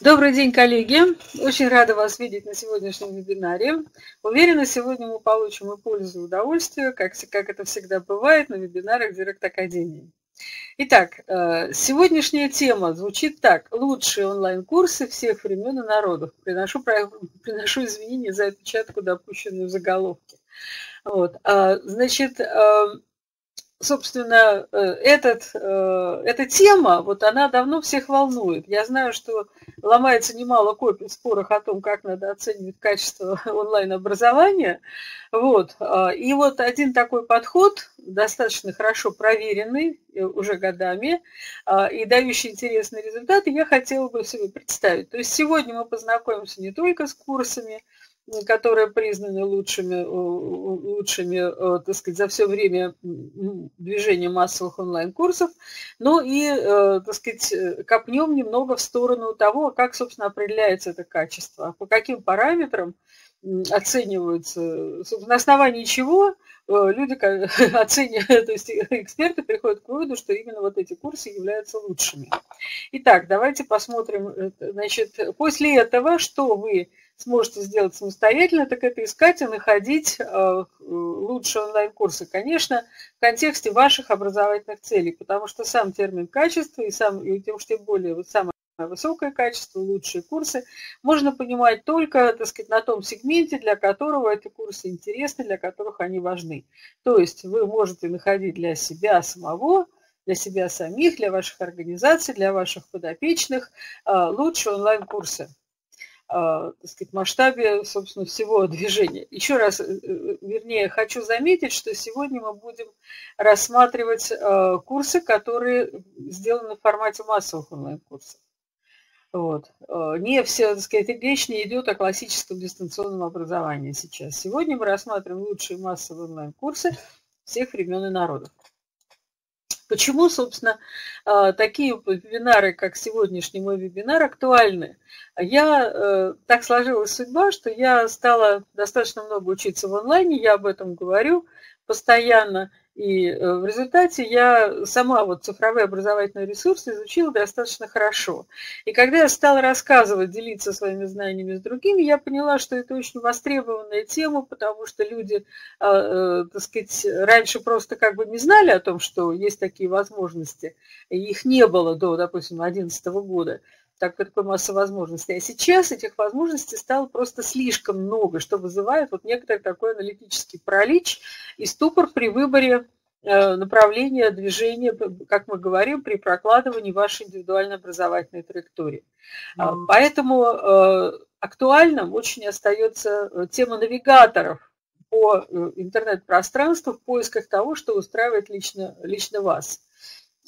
Добрый день, коллеги! Очень рада вас видеть на сегодняшнем вебинаре. Уверена, сегодня мы получим и пользу, и удовольствие, как, как это всегда бывает на вебинарах Директ Академии. Итак, э, сегодняшняя тема звучит так. Лучшие онлайн-курсы всех времен и народов. Приношу, приношу извинения за отпечатку, допущенную в заголовке. Вот. А, значит, э, собственно, э, этот, э, эта тема, вот она давно всех волнует. Я знаю, что ломается немало копий в спорах о том, как надо оценивать качество онлайн-образования. Вот. А, и вот один такой подход, достаточно хорошо проверенный э, уже годами и дающий интересные результаты, я хотела бы себе представить. То есть сегодня мы познакомимся не только с курсами, которые признаны лучшими, лучшими так сказать, за все время движения массовых онлайн-курсов, но и, э, так сказать, копнем немного в сторону того, как, собственно, определяется это качество, по каким параметрам оцениваются, на основании чего э, люди оценивают, то есть эксперты приходят к выводу, что именно вот эти курсы являются лучшими. Итак, давайте посмотрим, э, значит, после этого, что вы сможете сделать самостоятельно, так это искать и находить э, лучшие онлайн-курсы. Конечно, в контексте ваших образовательных целей, потому что сам термин качество и, сам, и уж тем более вот самое высокое качество, лучшие курсы, можно понимать только, так сказать, на том сегменте, для которого эти курсы интересны, для которых они важны. То есть вы можете находить для себя самого, для себя самих, для ваших организаций, для ваших подопечных э, лучшие онлайн-курсы. А, так сказать, масштабе, собственно, всего движения. Еще раз, э, э, вернее, хочу заметить, что сегодня мы будем рассматривать а, курсы, которые сделаны в формате массовых онлайн-курсов. Вот. А, не все, так сказать, речь не идет о классическом дистанционном образовании сейчас. Сегодня мы рассматриваем лучшие массовые онлайн-курсы всех времен и народов. Почему, собственно, а, такие вебинары, как сегодняшний мой вебинар, актуальны? Я, э, так сложилась судьба, что я стала достаточно много учиться в онлайне, я об этом говорю постоянно, и э, в результате я сама вот цифровые образовательные ресурсы изучила достаточно хорошо. И когда я стала рассказывать, делиться своими знаниями с другими, я поняла, что это очень востребованная тема, потому что люди, а, э, так сказать, раньше просто как бы не знали о том, что есть такие возможности. Их не было до, допустим, 2011 года так, такой масса возможностей. А сейчас этих возможностей стало просто слишком много, что вызывает вот некоторый такой аналитический пролич и ступор при выборе э, направления движения, как мы говорим, при прокладывании вашей индивидуальной образовательной траектории. Mm-hmm. Поэтому э, актуальным очень остается э, тема навигаторов по интернет-пространству в поисках того, что устраивает лично, лично вас.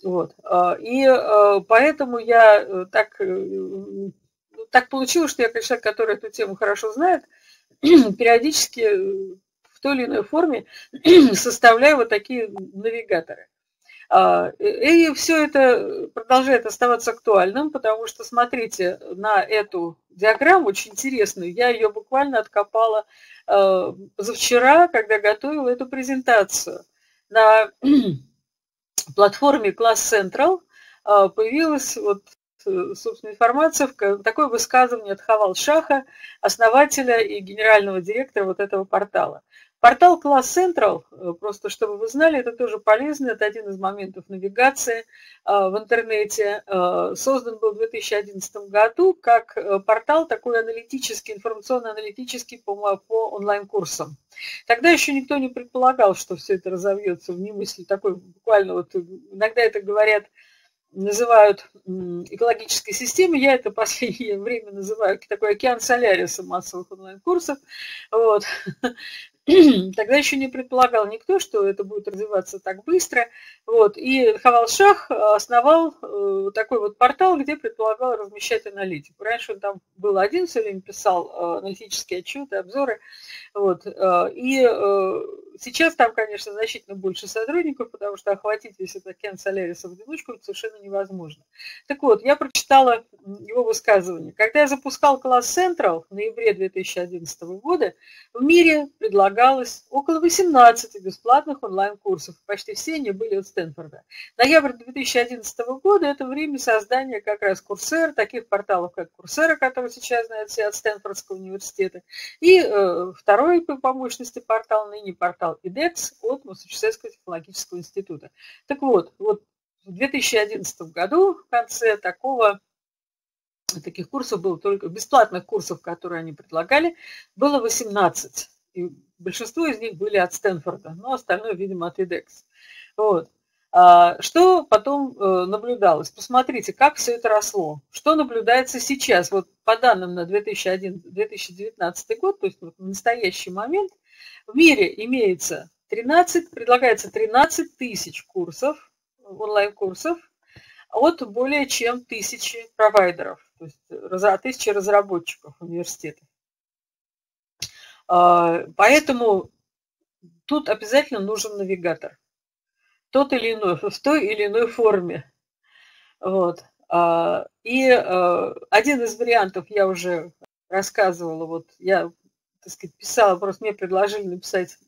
Вот. А, и а, поэтому я э, так, э, так получилось, что я, как человек, который эту тему хорошо знает, периодически э, в той или иной форме составляю вот такие навигаторы. А, и все это продолжает оставаться актуальным, потому что, смотрите, на эту диаграмму очень интересную, я ее буквально откопала позавчера, когда готовила эту презентацию. На платформе Class Central а, появилась вот, э, собственно, информация, такое высказывание от Хавал Шаха, основателя и генерального директора вот этого портала. Портал Class Central, э, просто чтобы вы знали, это тоже полезно, это один из моментов навигации а, в интернете. А, создан был в 2011 году как э, портал такой аналитический, информационно-аналитический по, по онлайн-курсам. Тогда еще никто не предполагал, что все это разовьется в немысле такой буквально вот, иногда это говорят, называют экологической системой, я это последнее время называю такой океан соляриса массовых онлайн-курсов. Вот. Тогда еще не предполагал никто, что это будет развиваться так быстро. Вот. И Хавал Шах основал э, такой вот портал, где предполагал размещать аналитику. Раньше он там был один, все время писал э, аналитические отчеты, обзоры. Вот. Э, и сейчас там, конечно, значительно больше сотрудников, потому что охватить весь этот океан Соляриса в одиночку совершенно невозможно. Так вот, я прочитала его высказывание. Когда я запускал класс Central в ноябре 2011 года, в мире предлагалось около 18 бесплатных онлайн-курсов. Почти все они были от Стэнфорда. Ноябрь 2011 года – это время создания как раз Курсера, таких порталов, как Курсера, который сейчас знают все от Стэнфордского университета, и э, второй по, мощности портал, ныне портал IDEX от Массачусетского технологического института. Так вот, вот в 2011 году в конце такого таких курсов было только, бесплатных курсов, которые они предлагали, было 18. И большинство из них были от Стэнфорда, но остальное, видимо, от IDEX. Вот. А, что потом э, наблюдалось? Посмотрите, как все это росло. Что наблюдается сейчас? Вот по данным на 2001, 2019 год, то есть вот в настоящий момент, в мире имеется 13, предлагается 13 тысяч курсов, онлайн-курсов от более чем тысячи провайдеров, то есть тысячи разработчиков университетов. А, поэтому тут обязательно нужен навигатор тот или иной, в той или иной форме. Вот. А, и а, один из вариантов я уже рассказывала, вот я, так сказать, писала, просто мне предложили написать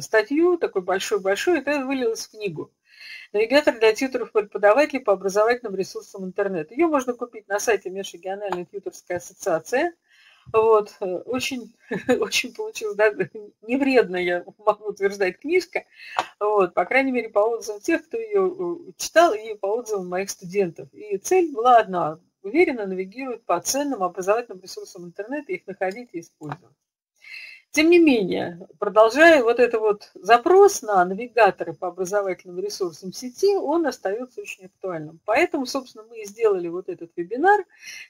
статью, такой большой-большой, это вылилось в книгу. Навигатор для тьютеров-преподавателей по образовательным ресурсам интернета. Ее можно купить на сайте Межрегиональной тьютерской ассоциации – вот, э, очень, очень получилось, да, не я могу утверждать, книжка, вот, по крайней мере, по отзывам тех, кто ее э, читал, и по отзывам моих студентов. И цель была одна – уверенно навигировать по ценным образовательным ресурсам интернета, их находить и использовать. Тем не менее, продолжая вот этот вот запрос на навигаторы по образовательным ресурсам сети, он остается очень актуальным. Поэтому, собственно, мы и сделали вот этот вебинар,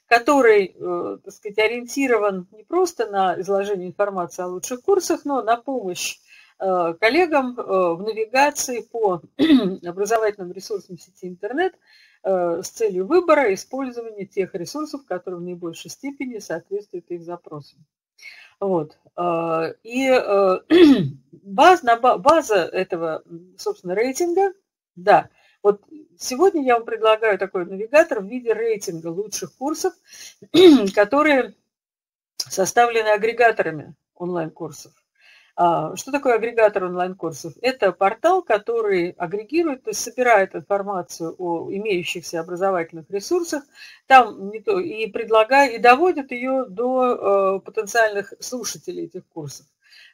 который, э, так сказать, ориентирован не просто на изложение информации о лучших курсах, но на помощь э, коллегам э, в навигации по образовательным ресурсам сети интернет с целью выбора использования тех ресурсов, которые в наибольшей степени соответствуют их запросам. Вот. А, и э, база, база этого, собственно, рейтинга, да, вот сегодня я вам предлагаю такой навигатор в виде рейтинга лучших курсов, которые составлены агрегаторами онлайн-курсов. А, что такое агрегатор онлайн-курсов? Это портал, который агрегирует, то есть собирает информацию о имеющихся образовательных ресурсах, там не то, и предлагает, и доводит ее до э, потенциальных слушателей этих курсов.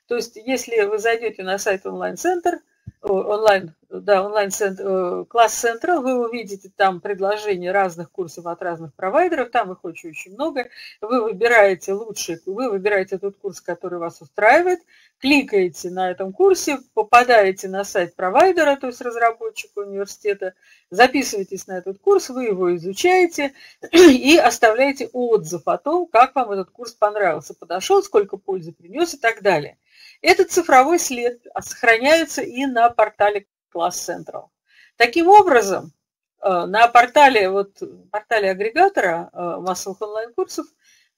То есть, если вы зайдете на сайт онлайн-центр, онлайн, да, онлайн-центр, э, класс центра, вы увидите там предложения разных курсов от разных провайдеров, там их очень-очень много. Вы выбираете лучший, вы выбираете тот курс, который вас устраивает, кликаете на этом курсе, попадаете на сайт провайдера, то есть разработчика университета, записываетесь на этот курс, вы его изучаете и оставляете отзыв о том, как вам этот курс понравился, подошел, сколько пользы принес и так далее. Этот цифровой след сохраняется и на портале Class Central. Таким образом, э, на портале, вот, портале агрегатора э, массовых онлайн-курсов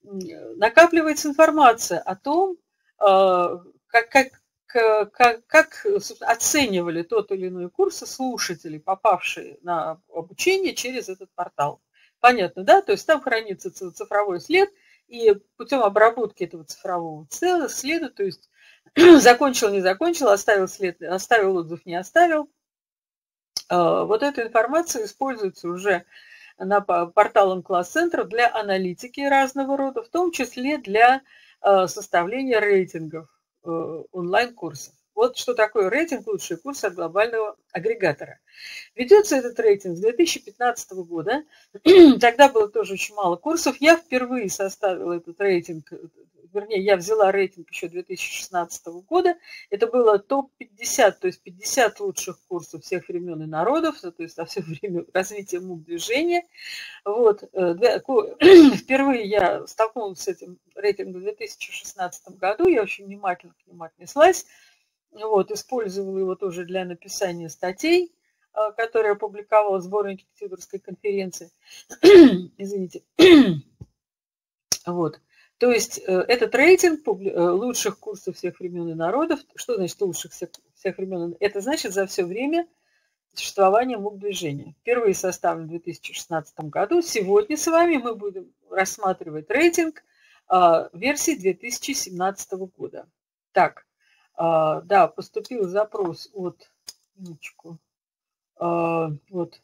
накапливается информация о том, э, как, как, как, как оценивали тот или иной курс слушатели, попавшие на обучение через этот портал. Понятно, да? То есть там хранится цифровой след, и путем обработки этого цифрового следа, то есть закончил, не закончил, оставил след, оставил отзыв, не оставил. А, вот эта информация используется уже на порталом класс-центра для аналитики разного рода, в том числе для а, составления рейтингов э, онлайн-курсов. Вот что такое рейтинг «Лучший курс от глобального агрегатора». Ведется этот рейтинг с 2015 года. Тогда было тоже очень мало курсов. Я впервые составила этот рейтинг вернее, я взяла рейтинг еще 2016 года, это было топ-50, то есть 50 лучших курсов всех времен и народов, то есть за все время развития МУК-движения. Вот. Э, впервые я столкнулась с этим рейтингом в 2016 году, я очень внимательно к нему отнеслась, вот, использовала его тоже для написания статей, э, которые опубликовала в сборнике Тьюторской конференции. Извините. Вот. То есть э, этот рейтинг э, лучших курсов всех времен и народов, что значит лучших всех, всех времен? Это значит за все время существования МУК движения. Впервые составлен в 2016 году. Сегодня с вами мы будем рассматривать рейтинг а, версии 2017 года. Так, а, да, поступил запрос от минуточку, а, вот,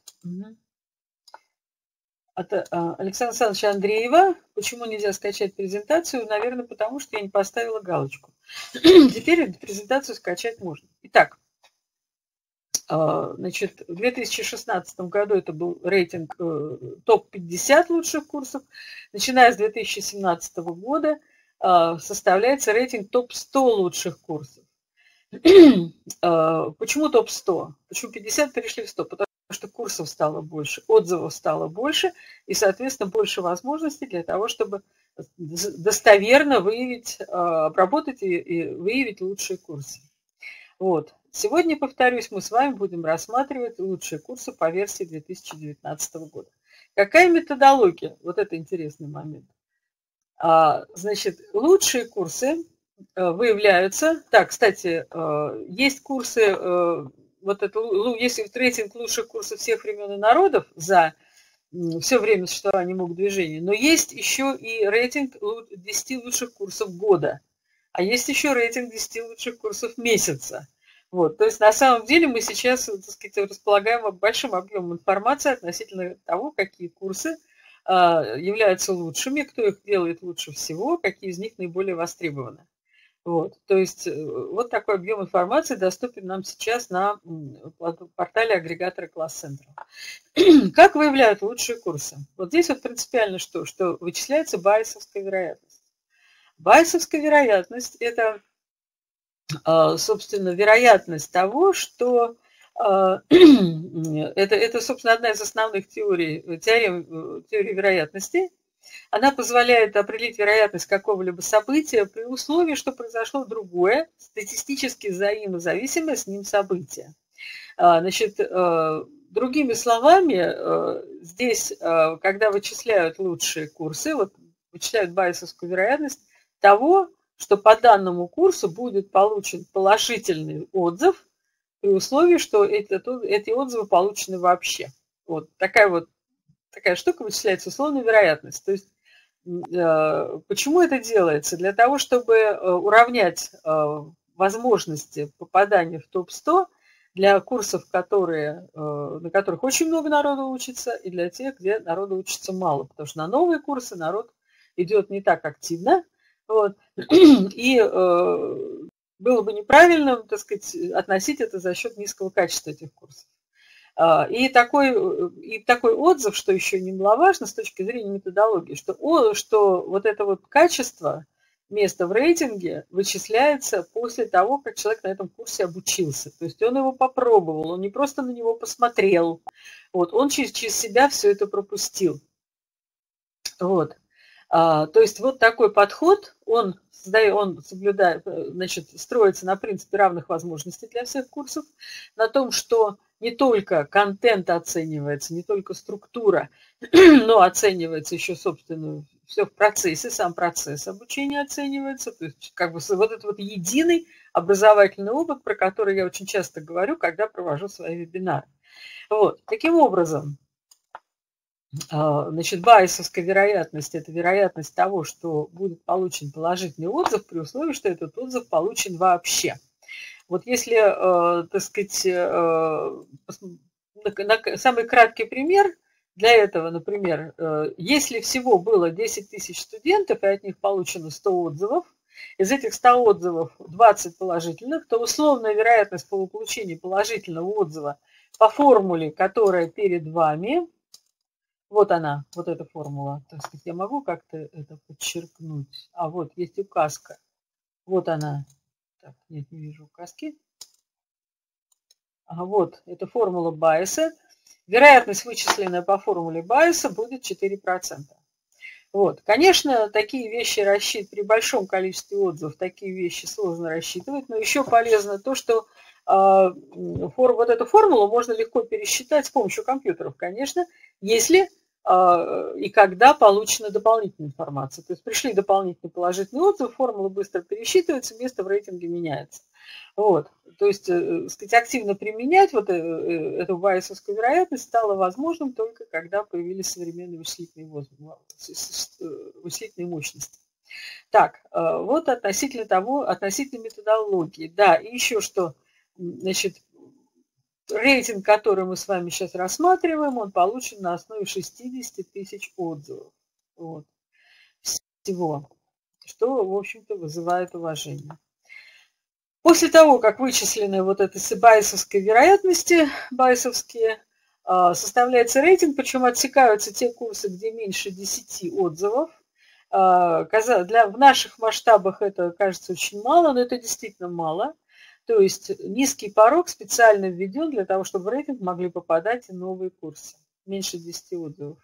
от Александра Александровича Андреева. Почему нельзя скачать презентацию? Наверное, потому что я не поставила галочку. Теперь презентацию скачать можно. Итак, Значит, в 2016 году это был рейтинг э, топ-50 лучших курсов. Начиная с 2017 года а, составляется рейтинг топ-100 лучших курсов. А, почему топ-100? Почему 50 перешли в 100? Потому что курсов стало больше, отзывов стало больше, и, соответственно, больше возможностей для того, чтобы достоверно выявить, а, обработать и выявить лучшие курсы. Вот. Сегодня, повторюсь, мы с вами будем рассматривать лучшие курсы по версии 2019 года. Какая методология? Вот это интересный момент. А, значит, лучшие курсы э, выявляются. Так, кстати, э, есть курсы, э, вот это, есть рейтинг лучших курсов всех времен и народов за все время существования МУК движения, но есть еще и рейтинг 10 лучших курсов года, а есть еще рейтинг 10 лучших курсов месяца. Вот, то есть на самом деле мы сейчас, так сказать, располагаем большим объемом информации относительно того, какие курсы являются лучшими, кто их делает лучше всего, какие из них наиболее востребованы. Вот, то есть э, вот такой объем информации доступен нам сейчас на портале агрегатора класс-центра. Как выявляют лучшие курсы? Вот здесь вот принципиально что? Что вычисляется байсовская вероятность. Байсовская вероятность – это, а, собственно, вероятность того, что это, это, собственно, одна из основных теорий, теорем, теории вероятности. Она позволяет определить вероятность какого-либо события при условии, что произошло другое, статистически взаимозависимое с ним событие. А, значит, э, другими словами, э, здесь, э, когда вычисляют лучшие курсы, вот вычисляют байесовскую вероятность того, что по данному курсу будет получен положительный отзыв – при условии, что эти, отзывы получены вообще. Вот такая вот такая штука вычисляется условная вероятность. То есть э, почему это делается? Для того, чтобы э, уравнять э, возможности попадания в топ-100 для курсов, которые, на которых очень много народу учится, и для тех, где народу учится мало. Потому что на новые курсы народ идет не так активно. Вот. И было бы неправильно, так сказать, относить это за счет низкого качества этих курсов. А, и такой, и такой отзыв, что еще немаловажно с точки зрения методологии, что, что вот это вот качество места в рейтинге вычисляется после того, как человек на этом курсе обучился. То есть он его попробовал, он не просто на него посмотрел, вот, он через, через себя все это пропустил. Вот. А, то есть вот такой подход, он, он соблюдает, э, значит, строится на принципе равных возможностей для всех курсов, на том, что не только контент оценивается, не только структура, но оценивается еще, собственно, все в процессе, сам процесс обучения оценивается, то есть как бы вот этот вот единый образовательный опыт, про который я очень часто говорю, когда провожу свои вебинары. Вот. Таким образом, значит, байесовская вероятность – это вероятность того, что будет получен положительный отзыв при условии, что этот отзыв получен вообще. Вот если, э, так сказать, э, самый краткий пример для этого, например, если всего было 10 тысяч студентов, и от них получено 100 отзывов, из этих 100 отзывов 20 положительных, то условная вероятность по получению положительного отзыва по формуле, которая перед вами – вот она, вот эта формула. Так сказать, я могу как-то это подчеркнуть? А вот есть указка. Вот она. Так, нет, не вижу указки. Ага, вот, это формула Байеса. Вероятность, вычисленная по формуле Байеса, будет 4%. Вот. Конечно, такие вещи рассчитывать при большом количестве отзывов, такие вещи сложно рассчитывать, но еще полезно то, что фор, вот эту формулу можно легко пересчитать с помощью компьютеров, конечно, если а, и когда получена дополнительная информация. То есть пришли дополнительные положительные отзывы, формула быстро пересчитывается, место в рейтинге меняется. Вот. То есть, э, сказать, активно применять вот э, э, эту байесовскую вероятность стало возможным только когда появились современные вычислительные, вычислительные мощности. Так, вот относительно того, относительно методологии. Да, и еще что, значит, рейтинг, который мы с вами сейчас рассматриваем, он получен на основе 60 тысяч отзывов. Вот. Всего, что, в общем-то, вызывает уважение. После того, как вычислены вот эти байесовские вероятности, байесовские, а, составляется рейтинг, причем отсекаются те курсы, где меньше 10 отзывов. А, для, в наших масштабах это кажется очень мало, но это действительно мало. То есть низкий порог специально введен для того, чтобы в рейтинг могли попадать и новые курсы. Меньше 10 отзывов.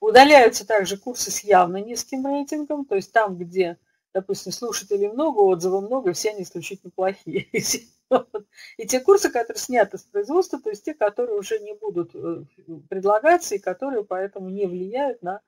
Удаляются также курсы с явно низким рейтингом, то есть там, где допустим, слушателей много, отзывов много, все они исключительно плохие. И те курсы, которые сняты с производства, то есть те, которые уже не будут э, предлагаться и которые поэтому не влияют на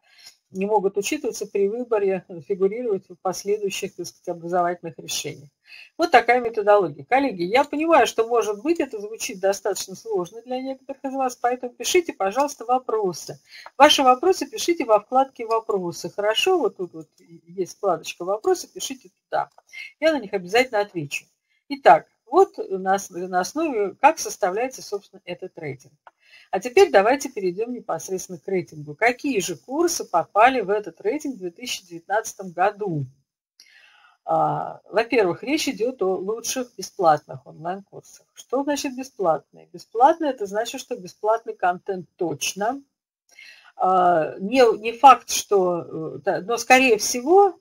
не могут учитываться при выборе, фигурировать в последующих, так сказать, образовательных решениях. Вот такая методология. Коллеги, я понимаю, что, может быть, это звучит достаточно сложно для некоторых из вас, поэтому пишите, пожалуйста, вопросы. Ваши вопросы пишите во вкладке «Вопросы». Хорошо? Вот тут вот есть вкладочка «Вопросы», пишите туда. Я на них обязательно отвечу. Итак, вот на основе, как составляется, собственно, этот рейтинг. А теперь давайте перейдем непосредственно к рейтингу. Какие же курсы попали в этот рейтинг в 2019 году? А, во-первых, речь идет о лучших бесплатных онлайн-курсах. Что значит бесплатный? Бесплатный – это значит, что бесплатный контент точно. А, не, не факт, что, э, но скорее всего,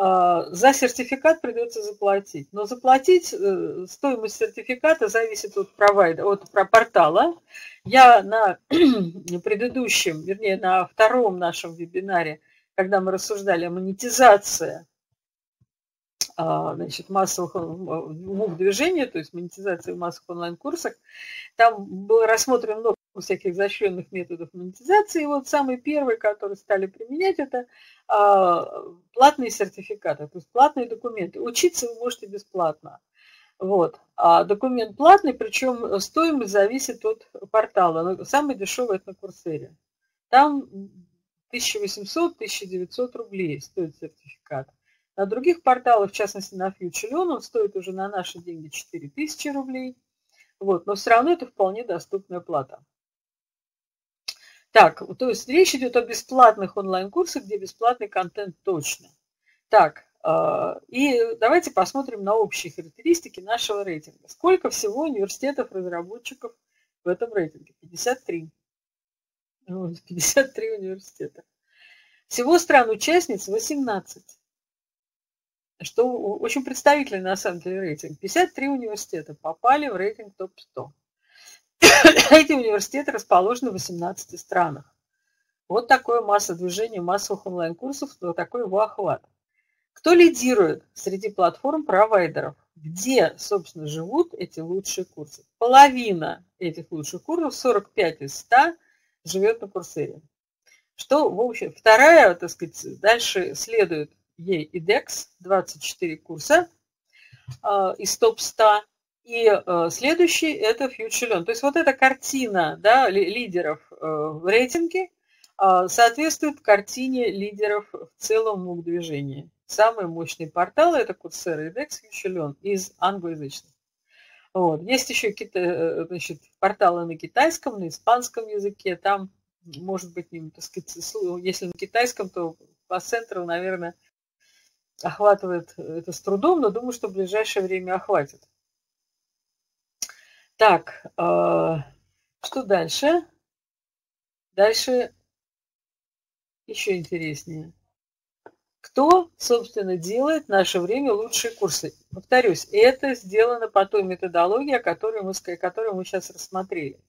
за сертификат придется заплатить. Но заплатить э, стоимость сертификата зависит от провайдера, от портала. Я на предыдущем, вернее, на втором нашем вебинаре, когда мы рассуждали о монетизации а, значит, массовых мув движения, то есть монетизации в массовых онлайн-курсах, там было рассмотрено много всяких изощренных методов монетизации. И вот самый первый, который стали применять, это а, платные сертификаты, то есть платные документы. Учиться вы можете бесплатно. Вот. А документ платный, причем стоимость зависит от портала. Ну, самый дешевый это на Курсере. Там 1800-1900 рублей стоит сертификат. На других порталах, в частности на FutureLearn, он стоит уже на наши деньги 4000 рублей. Вот, но все равно это вполне доступная плата. Так, то есть речь идет о бесплатных онлайн-курсах, где бесплатный контент точно. Так, а, и давайте посмотрим на общие характеристики нашего рейтинга. Сколько всего университетов-разработчиков в этом рейтинге? 53. 53 университета. Всего стран-участниц 18. Что очень представительный на самом деле рейтинг. 53 университета попали в рейтинг топ-100. Эти университеты расположены в 18 странах. Вот такое масса движения массовых онлайн-курсов, вот такой его охват. Кто лидирует среди платформ-провайдеров? Где, собственно, живут эти лучшие курсы? Половина этих лучших курсов, 45 из 100, живет на Курсере. Что, в общем, вторая, так сказать, дальше следует ей IDEX, 24 курса э, из топ-100, и э, следующий – это FutureLearn. То есть вот эта картина да, лидеров э, в рейтинге э, соответствует картине лидеров в целом MOOC движении. Самые мощные порталы – это Coursera, EDX, FutureLearn из англоязычных. Вот. Есть еще какие-то э, значит, порталы на китайском, на испанском языке. Там, может быть, так сказать, если на китайском, то по центру, наверное, охватывает это с трудом, но думаю, что в ближайшее время охватит. Так, э, что дальше? Дальше еще интереснее. Кто, собственно, делает в наше время лучшие курсы? Повторюсь, это сделано по той методологии, о которой мы, которую мы сейчас рассмотрели.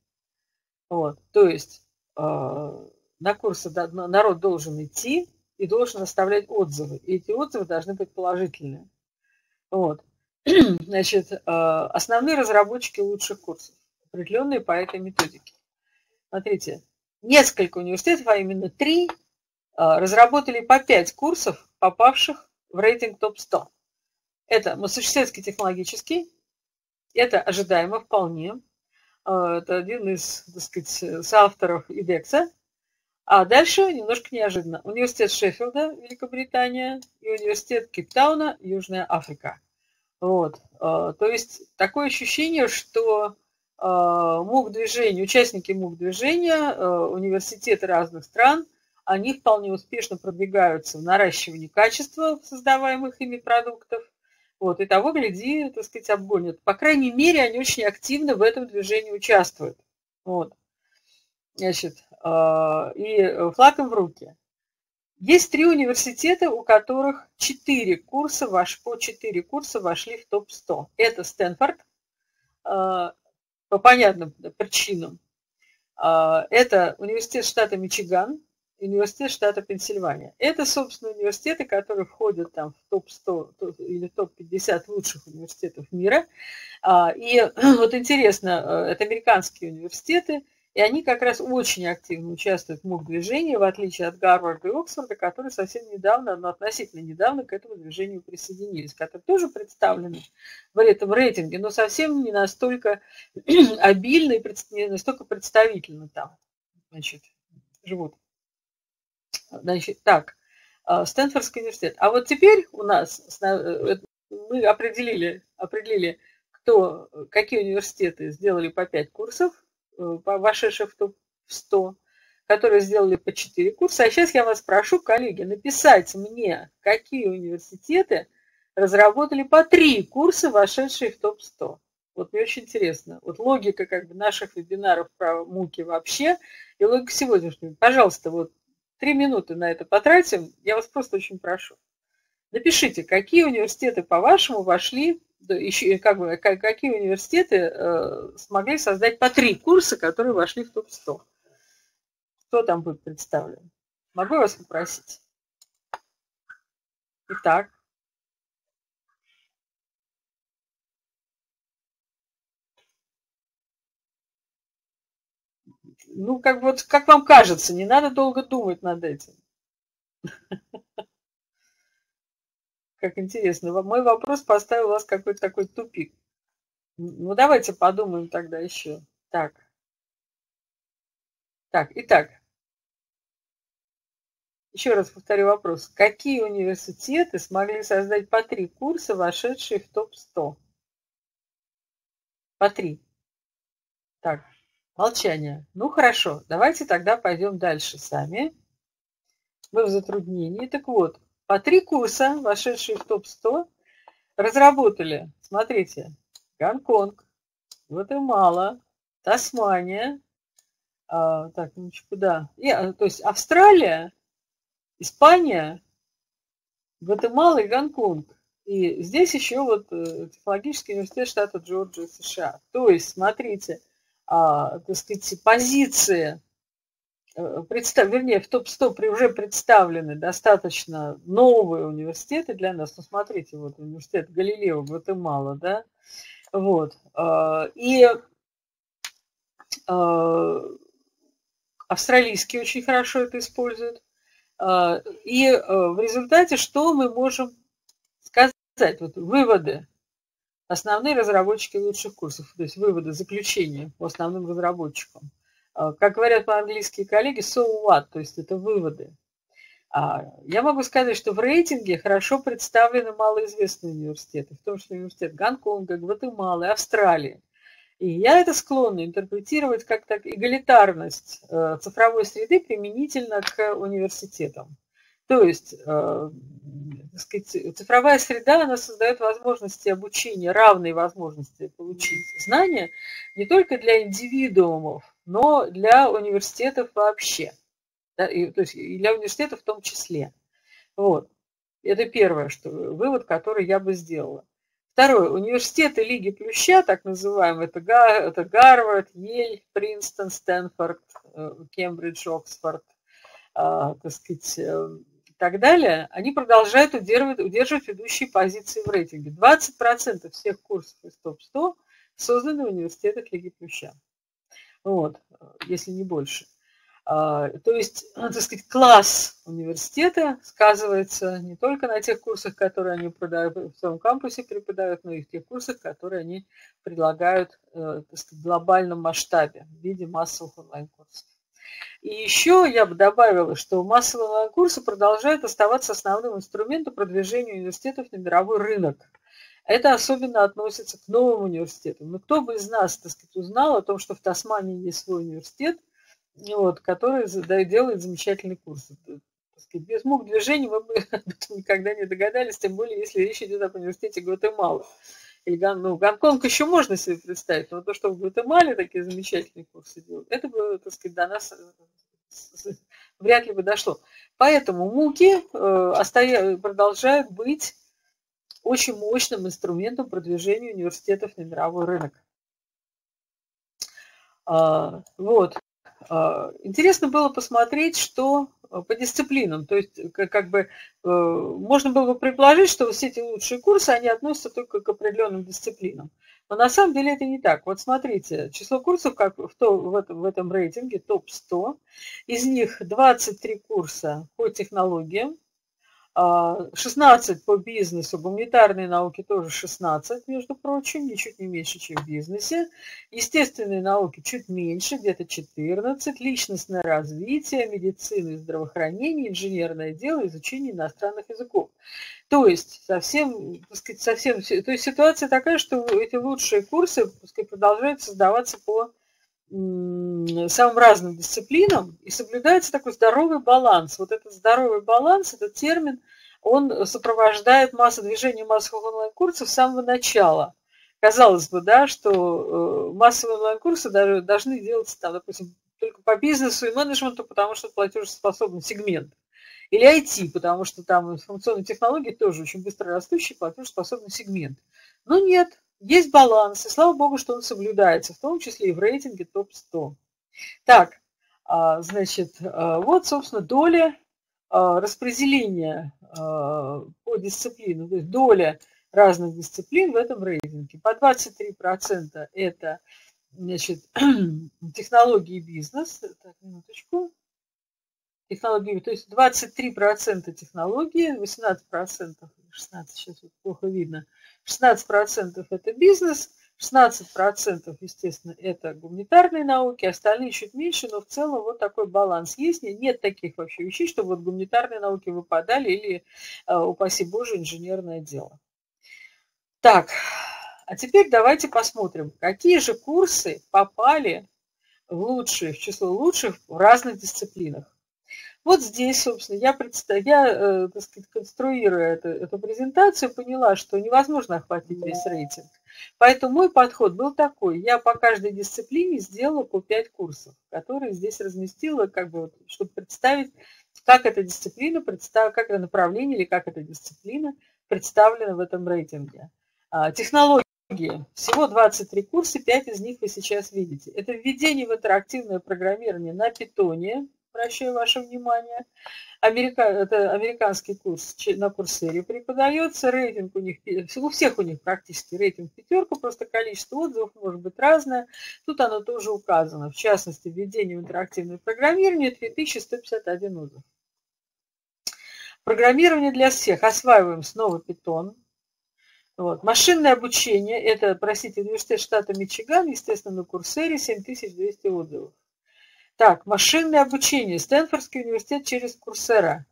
Вот, то есть э, на курсы народ должен идти и должен оставлять отзывы. И эти отзывы должны быть положительные. Вот. Значит, э, основные разработчики лучших курсов, определенные по этой методике. Смотрите, несколько университетов, а именно три, а, разработали по пять курсов, попавших в рейтинг топ-100. Это Массачусетский технологический, это ожидаемо вполне. А, это один из, так сказать, соавторов IDEX. А дальше немножко неожиданно. Университет Шеффилда, Великобритания, и университет Кейптауна, Южная Африка. Вот. А, то есть такое ощущение, что а, МУК движения, участники МУК движения, университеты разных стран, они вполне успешно продвигаются в наращивании качества создаваемых ими продуктов. Вот, и того, гляди, так сказать, обгонят. По крайней мере, они очень активно в этом движении участвуют. Вот. Значит, а, и флаг им в руки. Есть три университета, у которых четыре курса, ваш, по четыре курса вошли в топ-100. Это Стэнфорд, а, по понятным причинам. А, это университет штата Мичиган, университет штата Пенсильвания. Это, собственно, университеты, которые входят там в топ-100 или топ-50 лучших университетов мира. И вот интересно, э, это американские университеты – и они как раз очень активно участвуют в МУК-движении, в отличие от Гарварда и Оксфорда, которые совсем недавно, но относительно недавно к этому движению присоединились, которые тоже представлены в этом рейтинге, но совсем не настолько обильно и не настолько представительно там значит, живут. Значит, так, а, Стэнфордский университет. А вот теперь у нас э, мы определили, определили кто, какие университеты сделали по 5 курсов, Э, вошедших в топ-100, которые сделали по 4 курса. А сейчас я вас прошу, коллеги, написать мне, какие университеты разработали по 3 курса, вошедшие в топ-100. Вот мне очень интересно. Вот логика как бы наших вебинаров про муки вообще и логика сегодняшнего. Пожалуйста, вот три минуты на это потратим. Я вас просто очень прошу. Напишите, какие университеты, по-вашему, вошли еще, как бы, какие университеты э, смогли создать по три курса, которые вошли в топ-100? Кто там будет представлен? Могу вас попросить? Итак. Ну, как вот, как вам кажется, не надо долго думать над этим. Как интересно. Мой вопрос поставил вас какой-то такой тупик. Ну, давайте подумаем тогда еще. Так. Так, итак. Еще раз повторю вопрос. Какие университеты смогли создать по три курса, вошедшие в топ-100? По три. Так, молчание. Ну, хорошо. Давайте тогда пойдем дальше сами. Вы в затруднении. Так вот, по три курса, вошедшие в топ-100, разработали, смотрите, Гонконг, Гватемала, Тасмания, а, так, ну куда? И, а, то есть Австралия, Испания, Гватемала и Гонконг. И здесь еще вот э, технологический университет штата Джорджия, США. То есть, смотрите, а, так сказать, позиции представ, вернее, в топ-100 уже представлены достаточно новые университеты для нас. Ну, смотрите, вот университет Галилео, Гватемала, да, вот. Э, и э, австралийские очень хорошо это используют. И в результате что мы можем сказать? Вот выводы. Основные разработчики лучших курсов, то есть выводы, заключения по основным разработчикам. А, как говорят по-английски коллеги, so what, то есть это выводы. А, я могу сказать, что в рейтинге хорошо представлены малоизвестные университеты, в том числе университет Гонконга, Гватемалы, Австралии. И я это склонна интерпретировать как так эгалитарность э, цифровой среды применительно к университетам. То есть, э, сказать, цифровая среда, она создает возможности обучения, равные возможности получить знания не только для индивидуумов, но для университетов вообще. Да, и, то есть и для университетов в том числе. Вот. Это первое, что, вывод, который я бы сделала. Второе. Университеты Лиги Плюща, так называемые, это, это Гарвард, Ель, Принстон, Стэнфорд, э, Кембридж, Оксфорд, а, так сказать, э, и так далее, они продолжают удерживать, удерживать ведущие позиции в рейтинге. 20% всех курсов из топ-100 созданы в университетах Лиги Плюща вот, если не больше. А, то есть, ну, так сказать, класс университета сказывается не только на тех курсах, которые они продают, в своем кампусе преподают, но и в тех курсах, которые они предлагают э, так сказать, в глобальном масштабе в виде массовых онлайн-курсов. И еще я бы добавила, что массовые онлайн-курсы продолжают оставаться основным инструментом продвижения университетов на мировой рынок. Это особенно относится к новым университетам. Но кто бы из нас, так сказать, узнал о том, что в Тасмании есть свой университет, вот, который делает замечательный курс. Без мук движений мы бы об этом никогда не догадались, тем более, если речь идет об университете Гватемалы. Или, ну, Гонконг еще можно себе представить, но то, что в Гватемале такие замечательные курсы делают, это бы, так сказать, до нас э, вряд ли бы дошло. Поэтому муки э, продолжают быть очень мощным инструментом продвижения университетов на мировой рынок. А, вот. А, интересно было посмотреть, что а, по дисциплинам. То есть, как бы, э, можно было бы предположить, что все эти лучшие курсы, они относятся только к определенным дисциплинам. Но на самом деле это не так. Вот смотрите, число курсов как в, то, в, этом, в этом рейтинге, топ-100, из них 23 курса по технологиям, 16 а, по бизнесу, гуманитарные науки тоже 16, между прочим, ничуть не меньше, чем в бизнесе. Естественные науки чуть меньше, где-то 14, личностное развитие, медицина и здравоохранение, инженерное дело, изучение иностранных языков. То есть совсем, так сказать, совсем, то есть ситуация такая, что эти лучшие курсы сказать, продолжают создаваться по самым разным дисциплинам, и соблюдается такой здоровый баланс. Вот этот здоровый баланс, этот термин, он сопровождает массу движения массовых онлайн-курсов с самого начала. Казалось бы, да, что э, массовые онлайн-курсы должны делаться, там, допустим, только по бизнесу и менеджменту, потому что платежеспособный сегмент. Или IT, потому что там информационные технологии тоже очень быстро растущий платежеспособный сегмент. Но нет, есть баланс, и слава богу, что он соблюдается, в том числе и в рейтинге топ-100. Так, а, значит, а, вот, собственно, доля а, распределения по дисциплинам, то есть доля разных дисциплин в этом рейтинге. По 23% это значит, технологии и бизнес. Так, минуточку. Технологии, то есть 23% технологии, 18%, 16, сейчас вот плохо видно, 16% это бизнес, 16% естественно, это гуманитарные науки, остальные чуть меньше, но в целом вот такой баланс есть. Нет таких вообще вещей, чтобы вот гуманитарные науки выпадали или, э, упаси Боже, инженерное дело. Так, а теперь давайте посмотрим, какие же курсы попали в лучшие, в число лучших в разных дисциплинах. Вот здесь, собственно, я, представ... я э, так сказать, конструируя эту, эту презентацию, поняла, что невозможно охватить весь рейтинг. Поэтому мой подход был такой. Я по каждой дисциплине сделала по 5 курсов, которые здесь разместила, как бы, чтобы представить, как эта дисциплина, представ... как это направление или как эта дисциплина представлена в этом рейтинге. А, технологии. Всего 23 курса, 5 из них вы сейчас видите. Это введение в интерактивное программирование на питоне, обращаю ваше внимание. Америка, это американский курс на курсере преподается, рейтинг у них, у всех у них практически рейтинг пятерка, просто количество отзывов может быть разное. Тут оно тоже указано. В частности, введение в интерактивное программирование 3151 отзыв. Программирование для всех. Осваиваем снова питон. Вот. Машинное обучение, это, простите, университет штата Мичиган, естественно, на курсере 7200 отзывов. Так, машинное обучение. Стэнфордский университет через Курсера.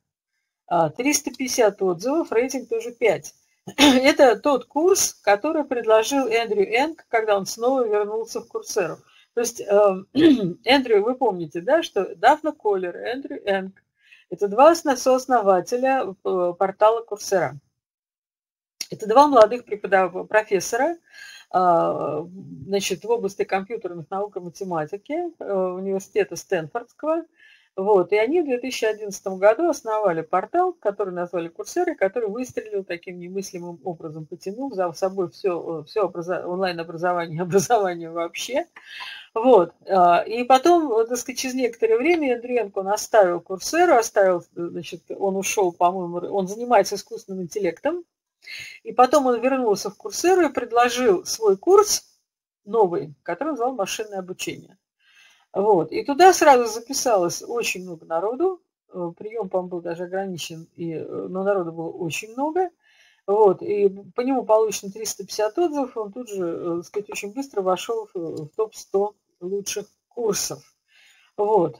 350 отзывов, рейтинг тоже 5. Это тот курс, который предложил Эндрю Энг, когда он снова вернулся в Курсеру. То есть, эм, Эндрю, вы помните, да, что Дафна Коллер, Эндрю Энг – это два сооснователя э, портала Курсера. Это два молодых преподав... профессора, а, значит, в области компьютерных наук и математики э, университета Стэнфордского. Вот, и они в 2011 году основали портал, который назвали Курсеры, который выстрелил таким немыслимым образом, потянул за собой все, все образо, онлайн-образование, образование вообще. Вот. А, и потом, так сказать, через некоторое время Андриенко он оставил Курсеру, оставил, значит, он ушел, по-моему, он занимается искусственным интеллектом, и потом он вернулся в Курсеру и предложил свой курс новый, который назвал «Машинное обучение». Вот. И туда сразу записалось очень много народу. Э, прием, по-моему, был даже ограничен, и, э, но народу было очень много. Вот, и по нему получено 350 отзывов, он тут же, э, так сказать, очень быстро вошел в топ-100 лучших курсов. Вот.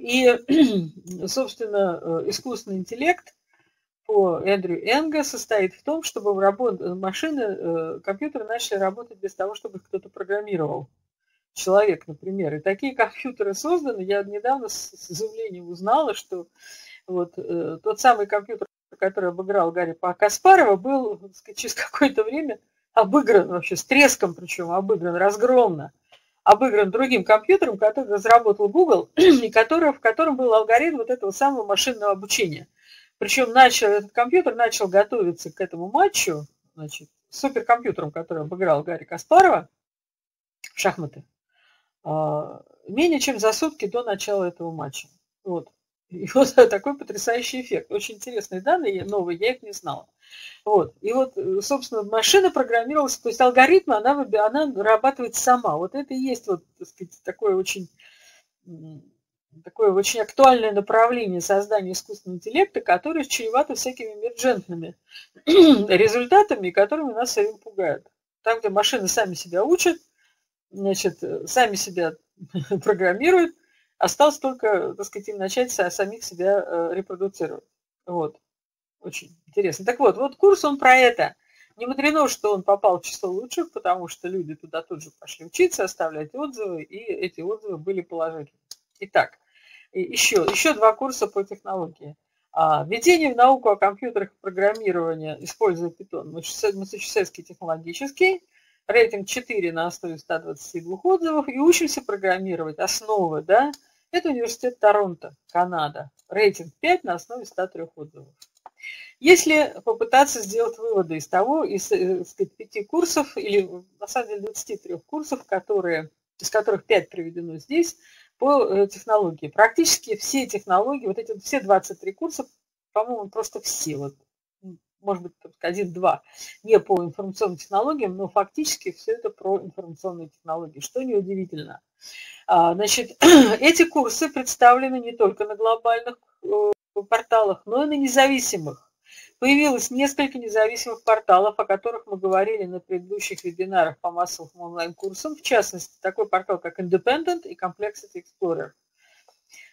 И, собственно, искусственный интеллект по Эндрю Энга состоит в том, чтобы машины, компьютеры начали работать без того, чтобы кто-то программировал человек, например. И такие компьютеры созданы. Я недавно с, изумлением узнала, что вот э, тот самый компьютер, который обыграл Гарри Каспарова, был сказать, через какое-то время обыгран вообще, с треском причем обыгран, разгромно, обыгран другим компьютером, который разработал Google, и который, в котором был алгоритм вот этого самого машинного обучения. Причем начал, этот компьютер начал готовиться к этому матчу, значит, суперкомпьютером, который обыграл Гарри Каспарова в шахматы. А, менее чем за сутки до начала этого матча. Вот. И вот такой потрясающий эффект. Очень интересные данные, новые, я их не знала. Вот. И вот, собственно, машина программировалась, то есть алгоритмы, она, она вырабатывает сама. Вот это и есть вот, так сказать, такое очень, такое очень актуальное направление создания искусственного интеллекта, которое чревато всякими эмерджентными результатами, которыми нас все время пугают. Там, где машины сами себя учат, значит, сами себя программируют, осталось только, так сказать, им начать самих себя э, репродуцировать. Вот. Очень интересно. Так вот, вот курс он про это. Не мудрено, что он попал в число лучших, потому что люди туда тут же пошли учиться, оставлять отзывы, и эти отзывы были положительные. Итак, еще, еще два курса по технологии. А, введение в науку о компьютерах и программировании, используя Python, Массачусетский технологический, рейтинг 4 на основе 122 отзывов и учимся программировать. Основы, да? Это университет Торонто, Канада. Рейтинг 5 на основе 103 отзывов. Если попытаться сделать выводы из того, из, э, сказать, 5 курсов, или на самом деле 23 курсов, которые, из которых 5 приведено здесь, по э, технологии. Практически все технологии, вот эти все 23 курса, по-моему, просто все, вот может быть, один-два, не по информационным технологиям, но фактически все это про информационные технологии, что неудивительно. А, значит, эти курсы представлены не только на глобальных э, порталах, но и на независимых. Появилось несколько независимых порталов, о которых мы говорили на предыдущих вебинарах по массовым онлайн-курсам, в частности, такой портал, как Independent и Complexity Explorer.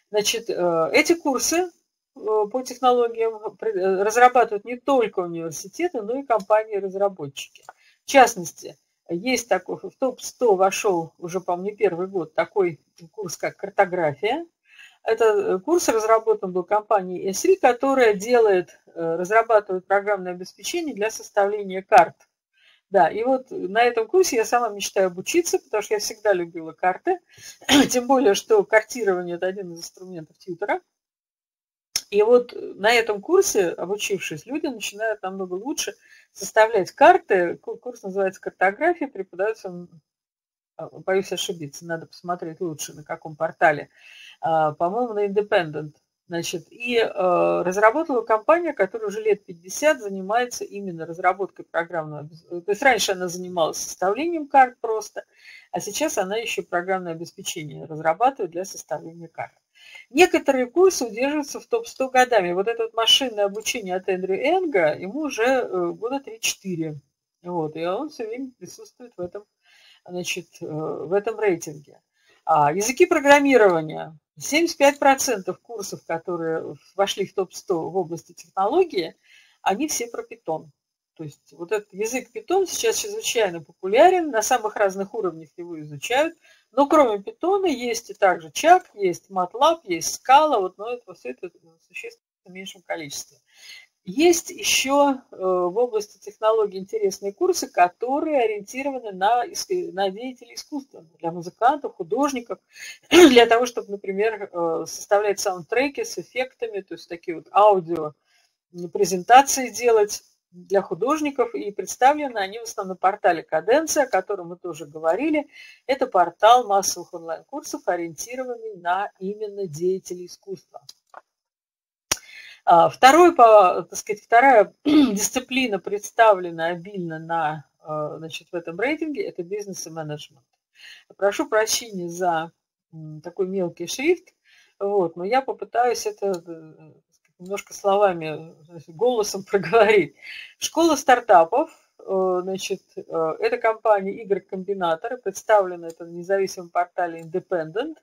Значит, э, эти курсы Э, по технологиям э, разрабатывают не только университеты, но и компании-разработчики. В частности, есть такой, в топ-100 вошел уже, по-моему, первый год, такой курс, как картография. Это э, курс разработан был компанией ESRI, которая делает, разрабатывает программное обеспечение для составления карт. Да, и вот на этом курсе я сама мечтаю обучиться, потому что я всегда любила карты. Тем более, что картирование – это один из инструментов тьютера – и вот на этом курсе, обучившись, люди начинают намного лучше составлять карты. Курс называется «Картография», преподается, боюсь ошибиться, надо посмотреть лучше, на каком портале. А, по-моему, на Independent. Значит, и э, разработала компания, которая уже лет 50 занимается именно разработкой программного. То есть раньше она занималась составлением карт просто, а сейчас она еще программное обеспечение разрабатывает для составления карт. Некоторые курсы удерживаются в топ-100 годами. Вот это вот машинное обучение от Эндрю Энга, ему уже э, года 3-4. Вот, и он все время присутствует в этом, значит, э, в этом рейтинге. А языки программирования. 75% курсов, которые вошли в топ-100 в области технологии, они все про питон. То есть вот этот язык питон сейчас чрезвычайно популярен, на самых разных уровнях его изучают. Но кроме питона есть и также чак, есть MATLAB, есть Scala, вот, но это, все это в существенно меньшем количестве. Есть еще э, в области технологий интересные курсы, которые ориентированы на, на деятелей искусства, для музыкантов, художников, для того, чтобы, например, э, составлять саундтреки с эффектами, то есть такие вот аудио презентации делать для художников, и представлены они в основном на портале Каденция, о котором мы тоже говорили. Это портал массовых онлайн-курсов, ориентированный на именно деятелей искусства. А, второй, так сказать, вторая дисциплина представлена обильно на, а, значит, в этом рейтинге – это бизнес и менеджмент. Прошу прощения за такой мелкий шрифт, вот, но я попытаюсь это э, немножко словами, голосом проговорить. Школа стартапов, э, значит, э, это компания Y-комбинаторы, представлена это в независимом портале Independent.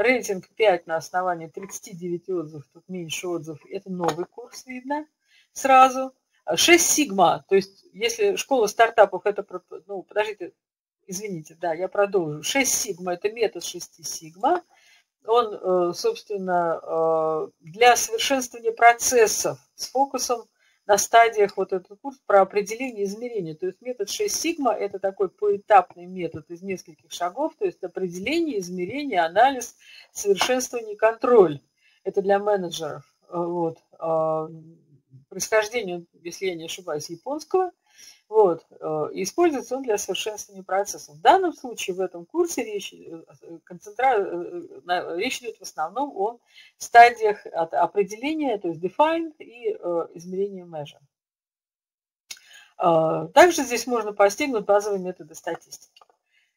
Рейтинг 5 на основании 39 отзывов, тут меньше отзывов, это новый курс видно сразу. 6 сигма, то есть если школа стартапов это, ну, подождите, извините, да, я продолжу. 6 сигма – это метод 6 сигма. Он, э, собственно, э, для совершенствования процессов с фокусом на стадиях вот этот курс про определение измерения. То есть метод 6 сигма – это такой поэтапный метод из нескольких шагов, то есть определение, измерение, анализ, совершенствование, контроль. Это для менеджеров. Вот. А, происхождение, если я не ошибаюсь, японского. Вот. Э, используется он для совершенствования процесса. В данном случае в этом курсе речь, э, концентра... Э, речь идет в основном о стадиях определения, то есть define и измерения measure. Также здесь можно постигнуть базовые методы статистики.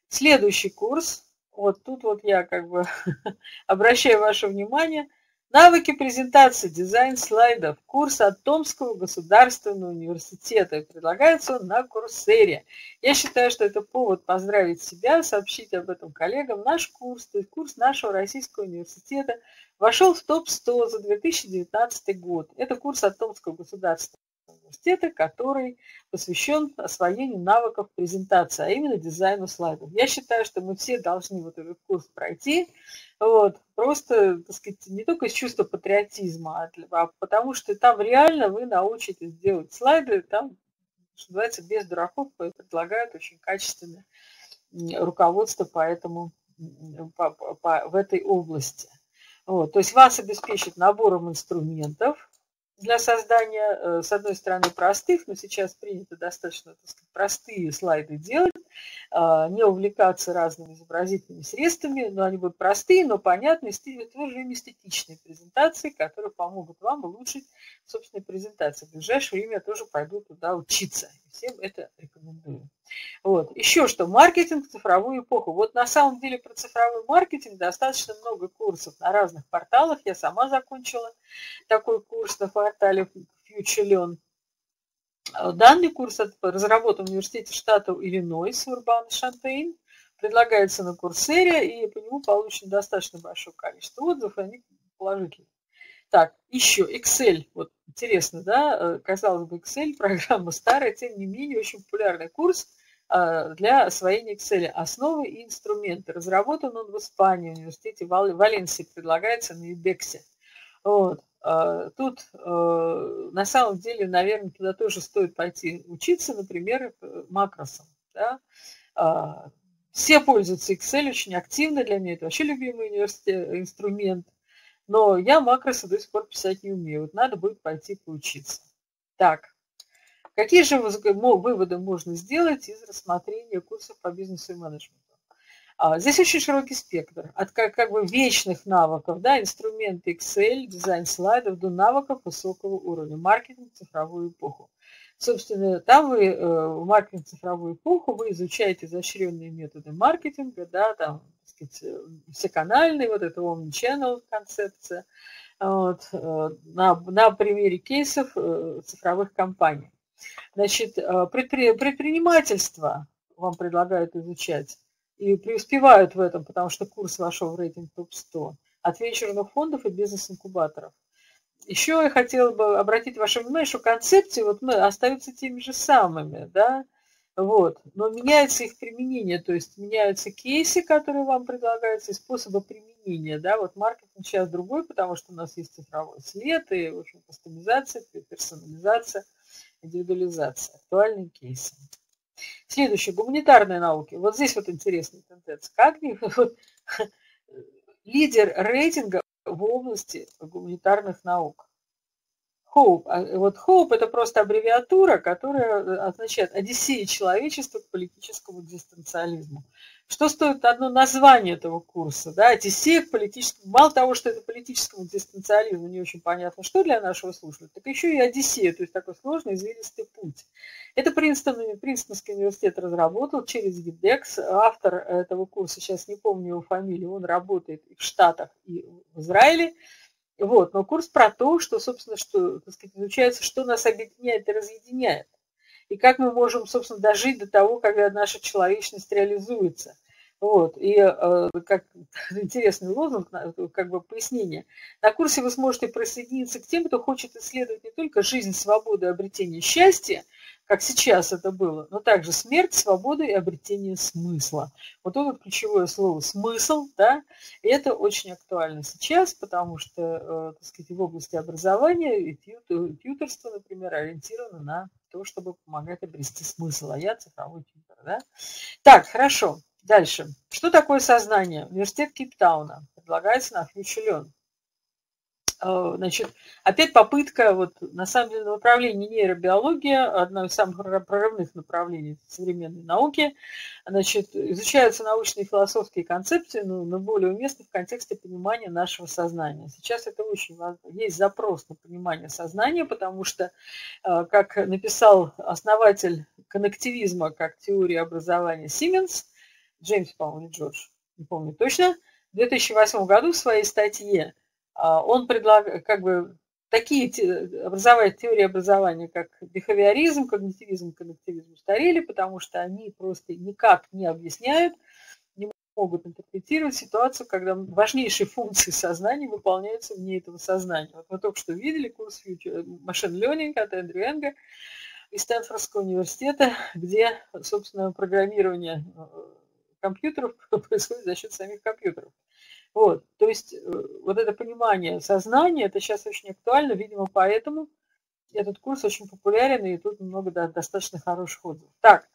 Следующий курс, вот тут вот я как бы обращаю ваше внимание – Навыки презентации, дизайн слайдов. Курс от Томского государственного университета. Предлагается он на Курсере. Я считаю, что это повод поздравить себя, сообщить об этом коллегам. Наш курс, то есть курс нашего российского университета, вошел в топ-100 за 2019 год. Это курс от Томского государственного университета, который посвящен освоению навыков презентации, а именно дизайну слайдов. Я считаю, что мы все должны вот этот курс пройти, вот, просто, так сказать, не только из чувства патриотизма, а, а потому что там реально вы научитесь делать слайды, там, что называется, без дураков предлагают очень качественное руководство по этому, по, по, в этой области. Вот, то есть вас обеспечит набором инструментов, для создания, э, с одной стороны, простых, но сейчас принято достаточно так сказать, простые слайды делать, а, не увлекаться разными изобразительными средствами, но они будут простые, но понятные, в то же время эстетичные презентации, которые помогут вам улучшить собственную презентацию. В ближайшее время я тоже пойду туда учиться. Всем это рекомендую. Вот. Еще что, маркетинг в цифровую эпоху. Вот на самом деле про цифровой маркетинг достаточно много курсов на разных порталах. Я сама закончила такой курс на портале FutureLearn. Данный курс разработан в университете штата Иллинойс, Урбан Шантейн. Предлагается на Курсере, и по нему получено достаточно большое количество отзывов, и они положительные. Так, еще Excel. Вот интересно, да, э, казалось бы, Excel программа старая, тем не менее очень популярный курс э, для освоения Excel. Основы и инструменты. Разработан он в Испании, в университете Валенсии, предлагается на Юбексе. Вот. Э, тут на самом деле, наверное, туда тоже стоит пойти учиться, например, макросом. Да? Все пользуются Excel очень активно, для меня это вообще любимый инструмент. Но я макросы до сих пор писать не умею. Вот надо будет пойти поучиться. Так, какие же выводы можно сделать из рассмотрения курсов по бизнесу и менеджменту? А, здесь очень широкий спектр. От как, как бы вечных навыков, да, инструменты Excel, дизайн слайдов, до навыков высокого уровня, маркетинг, цифровую эпоху. Собственно, там вы э, в маркетинг цифровую эпоху вы изучаете изощренные методы маркетинга, да, там сказать, э, всеканальный, вот это omnichannel концепция, вот, э, на, на примере кейсов цифровых компаний. Значит, предпри, предпринимательство вам предлагают изучать и преуспевают в этом, потому что курс вошел в рейтинг топ-100 от венчурных фондов и бизнес-инкубаторов. Еще я хотела бы обратить ваше внимание, что концепции вот мы остаются теми же самыми, да, вот. Но меняется их применение, то есть меняются кейсы, которые вам предлагаются, и способы применения. Да? Вот маркетинг сейчас другой, потому что у нас есть цифровой след, и, в общем, кастомизация, персонализация, индивидуализация. Актуальные кейсы. Следующее. Гуманитарные науки. Вот здесь вот интересная тенденция. Как вот, лидер рейтинга в области гуманитарных наук. Hope. А, вот Hope – это просто аббревиатура, которая означает «Одиссея человечества к политическому экзистенциализму». Что стоит одно название этого курса? Да? Одиссея к политическому... Мало того, что это политическому экзистенциализму не очень понятно, что для нашего слушателя, так еще и Одиссея, то есть такой сложный извилистый путь. Это Принстон, Принстонский университет разработал через EDEX. Автор этого курса, сейчас не помню его фамилию, он работает и в Штатах, и в Израиле. Вот, но курс про то, что, собственно, что, так сказать, изучается, что нас объединяет и разъединяет. И как мы можем, собственно, дожить до того, когда наша человечность реализуется. Вот, и э, как интересный лозунг, как бы пояснение. На курсе вы сможете присоединиться к тем, кто хочет исследовать не только жизнь, свободу и обретение счастья, как сейчас это было, но также смерть, свобода и обретение смысла. Вот это ключевое слово «смысл», да, и это очень актуально сейчас, потому что, э, так сказать, в области образования и тьюторство, например, ориентировано на то, чтобы помогать обрести смысл, а я цифровой тьютер, да. Так, хорошо, дальше. Что такое сознание? Университет Кейптауна предлагается на FutureLearn. Э, значит, опять попытка, вот, на самом деле, направление нейробиология, одно из самых прорывных направлений современной науки. Значит, изучаются научные и философские концепции, но, но более уместны в контексте понимания нашего сознания. Сейчас это очень важно. Есть запрос на понимание сознания, потому что, э, как написал основатель коннективизма как теории образования Сименс, Джеймс, по-моему, Джордж, не помню точно, в 2008 году в своей статье а, он предлагает, как бы, такие образовать теории образования, как бихавиоризм, когнитивизм, коннективизм устарели, потому что они просто никак не объясняют, не могут интерпретировать ситуацию, когда важнейшие функции сознания выполняются вне этого сознания. Вот мы только что видели курс машин learning от Эндрю Энга из Стэнфордского университета, где, собственно, программирование э, компьютеров происходит за счет самих компьютеров. Вот, то есть э, вот это понимание сознания, это сейчас очень актуально, видимо, поэтому этот курс очень популярен, и тут много да, достаточно хороших отзывов. Так,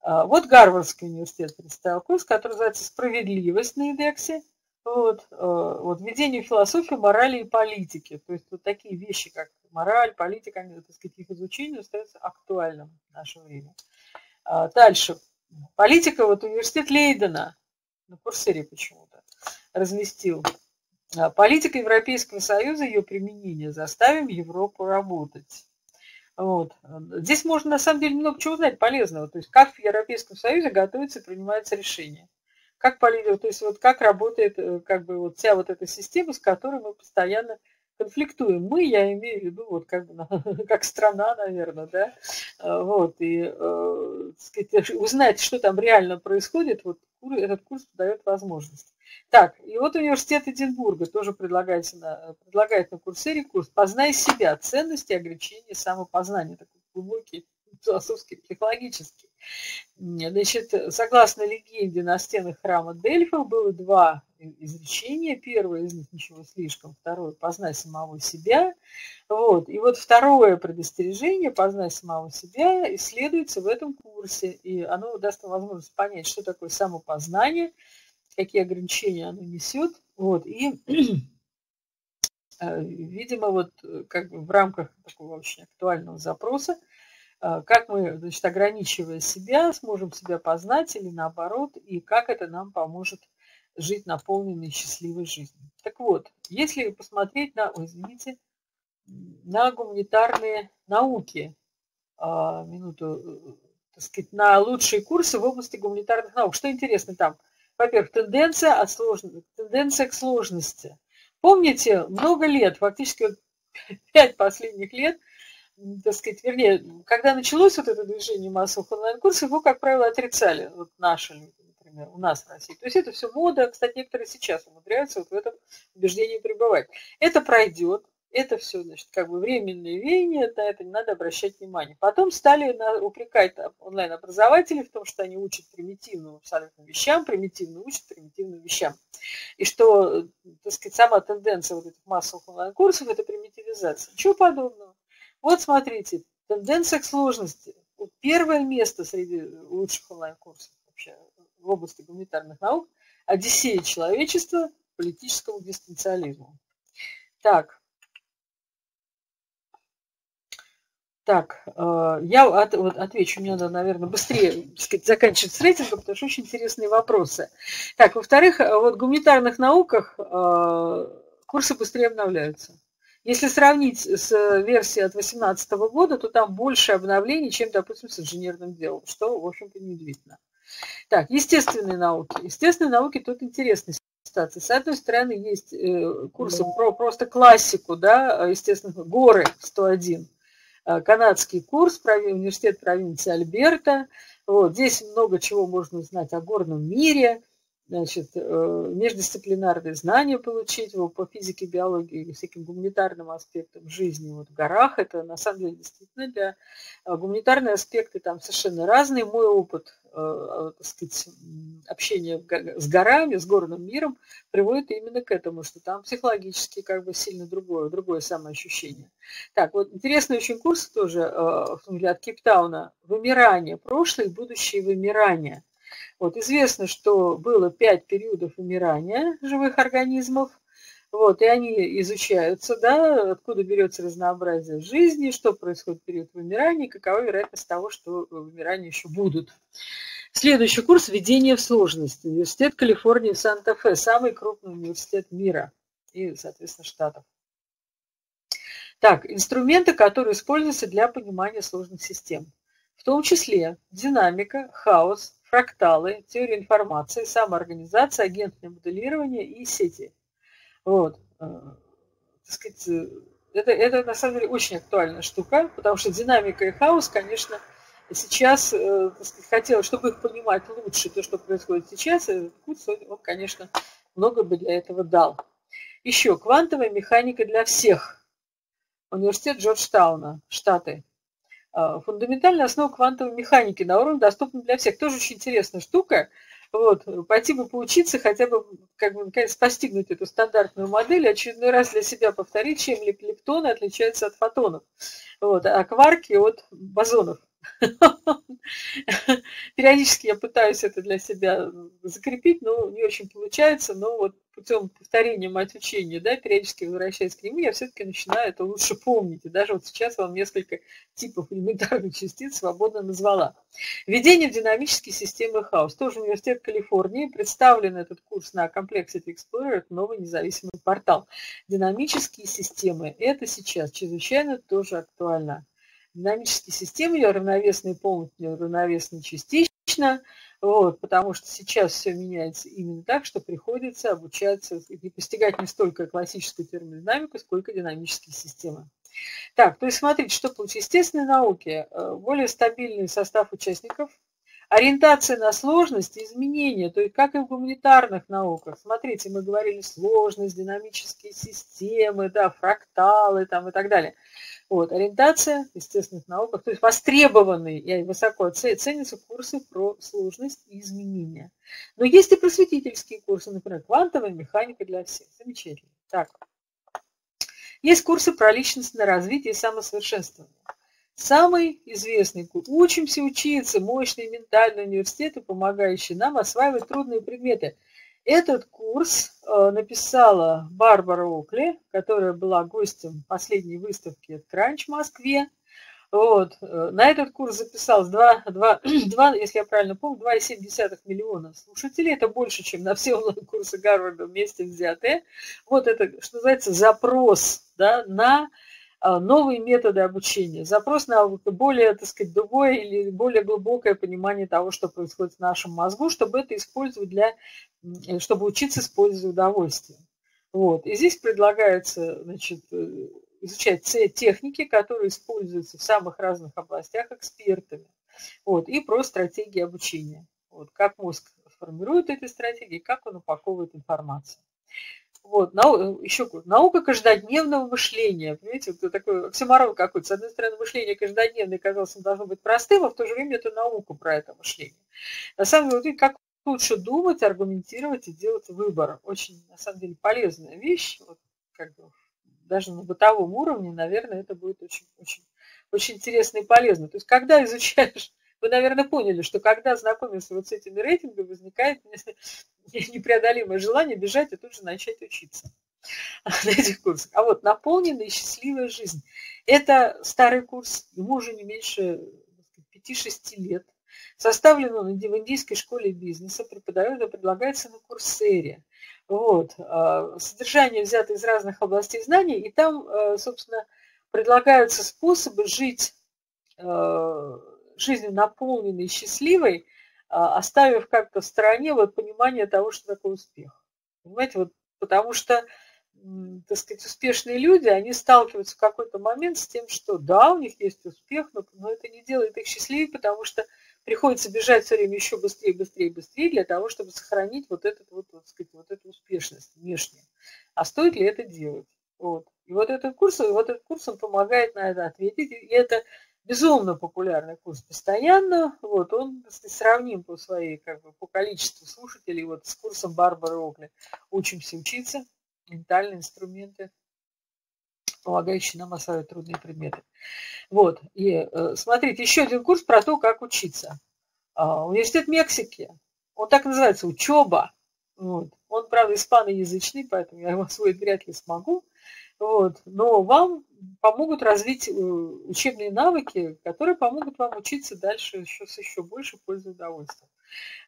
а, вот Гарвардский университет представил курс, который называется «Справедливость на индексе». Вот, э, вот введение в философию морали и политики. То есть вот такие вещи, как мораль, политика, так сказать, их изучение остается актуальным в наше время. А, дальше. Политика, вот университет Лейдена, на Курсере почему-то разместил. А, политика Европейского Союза, ее применение, заставим Европу работать. Вот. Здесь можно на самом деле много чего узнать полезного. То есть как в Европейском Союзе готовится и принимается решение. Как политика, то есть вот как работает э, как бы вот вся вот эта система, с которой мы постоянно конфликтуем. Мы, я имею в виду, вот как, как страна, наверное, да, а, вот, и э, сказать, узнать, что там реально происходит, вот этот курс дает возможность. Так, и вот университет Эдинбурга тоже предлагает на, предлагает на курсере курс «Познай себя. Ценности, ограничения, самопознания». Такой глубокий, философский, психологический. Значит, согласно легенде, на стенах храма Дельфа было два изречения. Первое из них ничего слишком, второе – познай самого себя. Вот. И вот второе предостережение «познай самого себя» исследуется в этом курсе, и оно даст вам возможность понять, что такое самопознание, какие ограничения оно несет. Вот. И, э, видимо, вот как бы в рамках такого очень актуального запроса а, как мы, значит, ограничивая себя, сможем себя познать или наоборот, и как это нам поможет жить наполненной счастливой жизнью. Так вот, если посмотреть на, ой, извините, на гуманитарные науки, а, минуту, э, так сказать, на лучшие курсы в области гуманитарных наук. Что интересно там? Во-первых, тенденция, тенденция к сложности. Помните, много лет, фактически пять последних лет – так сказать, вернее, когда началось вот это движение массовых онлайн-курсов, его, как правило, отрицали, вот наши например, у нас в России. То есть это все мода, кстати, некоторые сейчас умудряются вот в этом убеждении пребывать. Это пройдет, это все, значит, как бы временные веяния, на это не надо обращать внимание. Потом стали упрекать онлайн-образователей в том, что они учат примитивным абсолютно вещам, примитивно учат примитивным вещам. И что, так сказать, сама тенденция вот этих массовых онлайн-курсов – это примитивизация. Ничего подобного. Вот смотрите, тенденция к сложности. Первое место среди лучших онлайн-курсов вообще в области гуманитарных наук – Одиссея человечества политическому дистанциализму. Так, Так, э, я от, вот отвечу, мне надо, наверное, быстрее сказать, заканчивать с рейтингом, потому что очень интересные вопросы. Так, во-вторых, э, вот в гуманитарных науках э, курсы быстрее обновляются. Если сравнить с версией от 2018 года, то там больше обновлений, чем, допустим, с инженерным делом, что, в общем-то, неудивительно. Так, естественные науки. Естественные науки тут интересная ситуация. С одной стороны, есть курсы про просто классику, да, естественно, горы 101 Э, канадский курс, университет провинции Альберта. Вот, здесь много чего можно узнать о горном мире, значит, э, междисциплинарные знания получить вот, по физике, биологии всяким гуманитарным аспектам жизни вот, в горах. Это на самом деле действительно для э, гуманитарные аспекты там совершенно разные. Мой опыт Э, так сказать, общение с горами, с горным миром приводит именно к этому, что там психологически как бы сильно другое, другое самоощущение. Так, вот интересный очень курс тоже в смысле, от Кейптауна «Вымирание. Прошлое и будущее вымирания». Вот известно, что было пять периодов вымирания живых организмов, вот, и они изучаются, да, откуда берется разнообразие жизни, что происходит в период вымирания, какова вероятность того, что вымирания еще будут. Следующий курс «Введение в сложность». Университет Калифорнии Санта-Фе, самый крупный университет мира и, соответственно, штатов. Так, инструменты, которые используются для понимания сложных систем. В том числе динамика, хаос, фракталы, теория информации, самоорганизация, агентное моделирование и сети. Вот. Э, так сказать, э, это, это на самом деле очень актуальная штука, потому что динамика и хаос, конечно, сейчас э, сказать, хотела, чтобы их понимать лучше, то, что происходит сейчас, курс, он, конечно, много бы для этого дал. Еще квантовая механика для всех. Университет Джорджтауна, Штаты. А, фундаментальная основа квантовой механики на уровне доступна для всех. Тоже очень интересная штука. Вот, пойти бы поучиться, хотя бы, как бы, наконец, постигнуть эту стандартную модель, очередной раз для себя повторить, чем лептоны отличаются от фотонов, вот, а кварки от бозонов. Периодически я пытаюсь это для себя закрепить, но не очень получается, но вот путем повторения мать учения, да, периодически возвращаясь к нему, я все-таки начинаю это лучше помнить. И даже вот сейчас вам несколько типов элементарных частиц свободно назвала. Введение в динамические системы хаос. Тоже университет Калифорнии. Представлен этот курс на Complexity Explorer, это новый независимый портал. Динамические системы. Это сейчас чрезвычайно тоже актуально динамические системы, равновесные полностью, равновесные частично, вот, потому что сейчас все меняется именно так, что приходится обучаться и постигать не столько классическую термодинамику, сколько динамические системы. Так, то есть смотрите, что получилось. В естественной науке э, более стабильный состав участников, ориентация на сложность и изменения, то есть как и в гуманитарных науках. Смотрите, мы говорили сложность, динамические системы, да, фракталы там, и так далее. Вот, ориентация естественных науках, то есть востребованные и высоко ценятся курсы про сложность и изменения. Но есть и просветительские курсы, например, квантовая механика для всех. Замечательно. Так. Есть курсы про личностное развитие и самосовершенствование. Самый известный курс. Учимся учиться, мощные ментальные университеты, помогающие нам осваивать трудные предметы – этот курс э, написала Барбара Окли, которая была гостем последней выставки Кранч в Москве. Вот. Э, на этот курс записалось 2, 2, 2, если я правильно помню, 2,7 миллиона слушателей. Это больше, чем на все онлайн-курсы Гарварда вместе взятые. Вот это, что называется, запрос да, на новые методы обучения, запрос на более, так сказать, другое или более глубокое понимание того, что происходит в нашем мозгу, чтобы это использовать для, чтобы учиться использовать удовольствие. Вот. И здесь предлагается значит, э, изучать техники, которые используются в самых разных областях экспертами. Вот. И про стратегии обучения. Вот. Как мозг формирует эти стратегии, как он упаковывает информацию. Вот, нау, еще наука каждодневного мышления. Понимаете, это такой оксиморон какой-то. С одной стороны, мышление каждодневное, казалось, должно быть простым, а в то же время это наука про это мышление. На самом деле, как лучше думать, аргументировать и делать выбор. Очень, на самом деле, полезная вещь. Вот, как бы, даже на бытовом уровне, наверное, это будет очень, очень, очень интересно и полезно. То есть, когда изучаешь вы, наверное, поняли, что когда знакомишься вот с этими рейтингами, возникает непреодолимое желание бежать и тут же начать учиться. на этих курсах. А вот наполненная и счастливая жизнь. Это старый курс, ему уже не меньше 5-6 лет. Составлен он в Индийской школе бизнеса, преподает предлагается на курсере. Вот. А, содержание взято из разных областей знаний, и там, э, собственно, предлагаются способы жить э, жизнью наполненной счастливой, а, оставив как-то в стороне вот понимание того, что такое успех. Понимаете, вот потому что так сказать, успешные люди, они сталкиваются в какой-то момент с тем, что да, у них есть успех, но, но это не делает их счастливее, потому что приходится бежать все время еще быстрее, быстрее, быстрее для того, чтобы сохранить вот, этот, вот, вот, сказать, вот эту успешность внешнюю. А стоит ли это делать? Вот. И вот этот курс, вот этот курс, он помогает на это ответить. И это безумно популярный курс постоянно. Вот, он сравним по своей, как бы, по количеству слушателей вот, с курсом Барбары Окли. Учимся учиться ментальные инструменты, помогающие нам осваивать трудные предметы. Вот, и э, смотрите, еще один курс про то, как учиться. А, университет Мексики, он так называется, учеба. Вот. Он, правда, испаноязычный, поэтому я его освоить вряд ли смогу. Вот. Но вам помогут развить э, учебные навыки, которые помогут вам учиться дальше еще с еще больше пользы и удовольствия.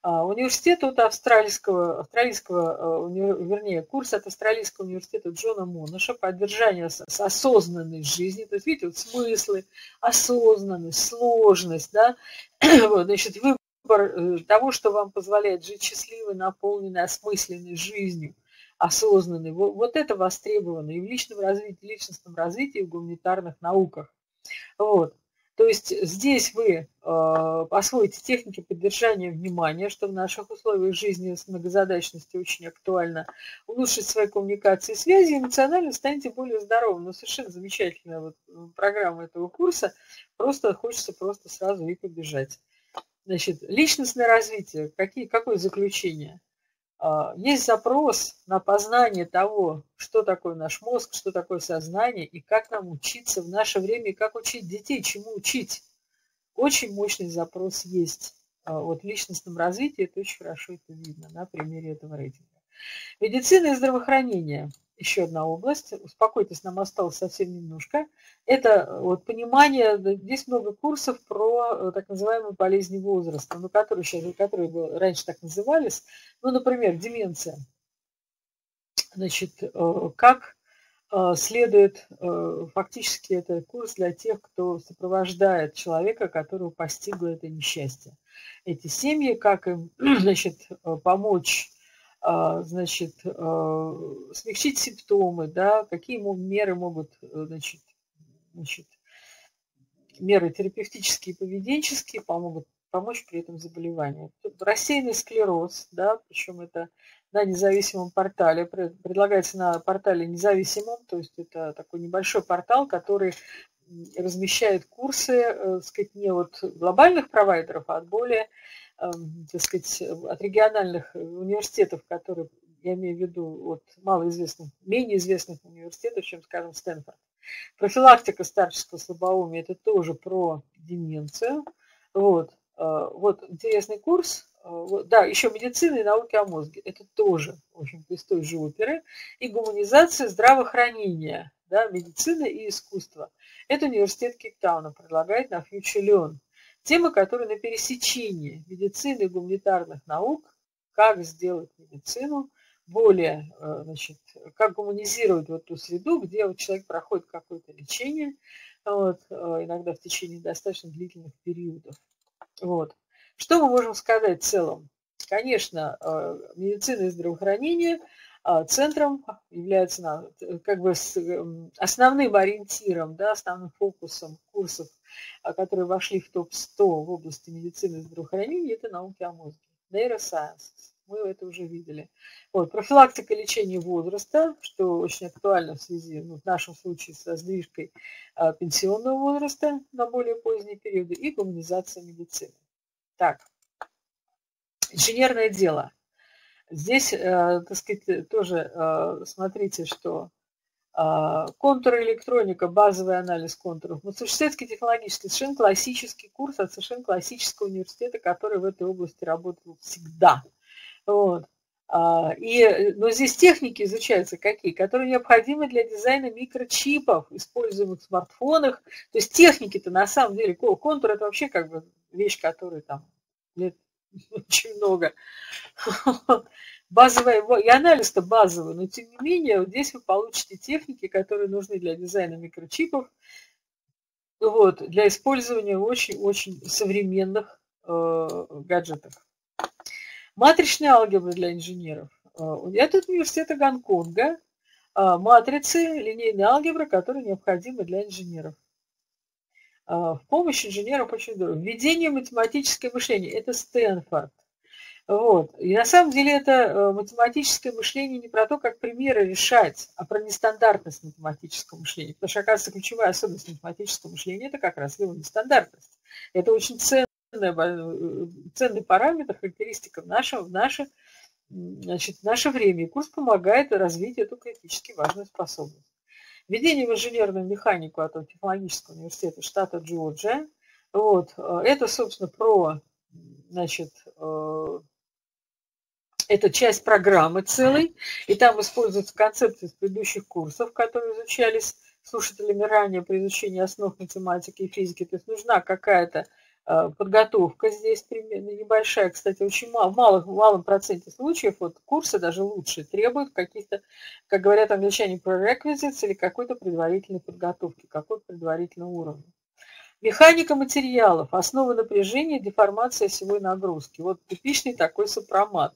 А, университет от австралийского, австралийского, э, вернее, курс от австралийского университета Джона Монаша поддержание осознанной жизни, то есть, видите, вот смыслы, осознанность, сложность, да, вот, значит, выбор э, того, что вам позволяет жить счастливой, наполненной, осмысленной жизнью, осознанной, вот, вот это востребовано и в личном развитии, личностном развитии, и в гуманитарных науках. Вот. То есть здесь вы э, освоите техники поддержания внимания, что в наших условиях жизни с многозадачностью очень актуально, улучшить свои коммуникации и связи, эмоционально станете более здоровым. Ну, совершенно замечательная вот программа этого курса. Просто хочется просто сразу и побежать. Значит, личностное развитие. Какие, какое заключение? А, есть запрос на познание того, что такое наш мозг, что такое сознание и как нам учиться в наше время, и как учить детей, чему учить. Очень мощный запрос есть. А, вот в личностном развитии это очень хорошо это видно на примере этого рейтинга. Медицина и здравоохранение – еще одна область. Успокойтесь, нам осталось совсем немножко. Это э, вот понимание, здесь много курсов про э, так называемые болезни возраста, ну, которые, сейчас, которые раньше так назывались. Ну, например, деменция. Значит, э, как следует, фактически это курс для тех, кто сопровождает человека, которого постигло это несчастье. Эти семьи, как им, значит, помочь значит, а, смягчить симптомы, да, какие меры могут, э, значит, значит, меры терапевтические и поведенческие помогут помочь при этом заболевании. Рассеянный склероз, да, причем это на независимом портале, предлагается на портале независимом, то есть это такой небольшой портал, который размещает курсы, э, так сказать, не от глобальных провайдеров, а от более так сказать, от региональных университетов, которые, я имею в виду, от малоизвестных, менее известных университетов, чем, скажем, Стэнфорд. Профилактика старческого слабоумия – это тоже про деменцию. Вот, э, вот интересный курс. Э, да, еще медицина и науки о мозге. Это тоже, в общем из той же оперы. И гуманизация здравоохранения, да, медицина и искусство. Это университет Кейптауна предлагает на Future Learn. Темы, которые на пересечении медицины и гуманитарных наук, как сделать медицину более, э, значит, как гуманизировать вот ту среду, где вот человек проходит какое-то лечение, вот, э, иногда в течение достаточно длительных периодов. Вот. Что мы можем сказать в целом? Конечно, э, медицина и здравоохранение центром является как бы основным ориентиром, да, основным фокусом курсов которые вошли в топ-100 в области медицины и здравоохранения, это науки о мозге. Neurosciences. Мы это уже видели. Вот, профилактика лечения возраста, что очень актуально в связи, ну, в нашем случае, со сдвижкой а, пенсионного возраста на более поздние периоды и гуманизация медицины. Так, инженерное дело. Здесь, э, так сказать, тоже э, смотрите, что а, контур электроника, базовый анализ контуров. Массачусетский технологический, совершенно классический курс от совершенно классического университета, который в этой области работал всегда. Вот. А, и, но здесь техники изучаются какие? Которые необходимы для дизайна микрочипов, используемых в смартфонах. То есть техники-то на самом деле, контур это вообще как бы вещь, которая там лет очень много. Базовая, и анализ-то базовый, но тем не менее вот здесь вы получите техники, которые нужны для дизайна микрочипов, вот, для использования очень-очень современных э, гаджетов. Матричная алгебра для инженеров. Это от университета Гонконга. Э, матрицы, линейная алгебра, которые необходимы для инженеров. Э, в помощь инженерам очень здорово. Введение математическое мышление. Это Стэнфорд. Вот. И на самом деле это математическое мышление не про то, как примеры решать, а про нестандартность математического мышления. Потому что, оказывается, ключевая особенность математического мышления – это как раз его нестандартность. Это очень ценный, ценный параметр, характеристика в наше, в наше, значит, в наше время. И курс помогает развить эту критически важную способность. Введение в инженерную механику от технологического университета штата Джорджия. Вот. Э, это, собственно, про, значит, э, это часть программы целой, и там используются концепции из предыдущих курсов, которые изучались слушателями ранее при изучении основ математики и физики. То есть нужна какая-то Э, подготовка здесь примерно небольшая, кстати, очень мало, в малых, малом проценте случаев вот курсы даже лучше требуют каких-то, как говорят англичане, prerequisites или какой-то предварительной подготовки, какой-то предварительного уровня. Механика материалов, основа напряжения, деформация осевой нагрузки. Вот типичный такой сопромат.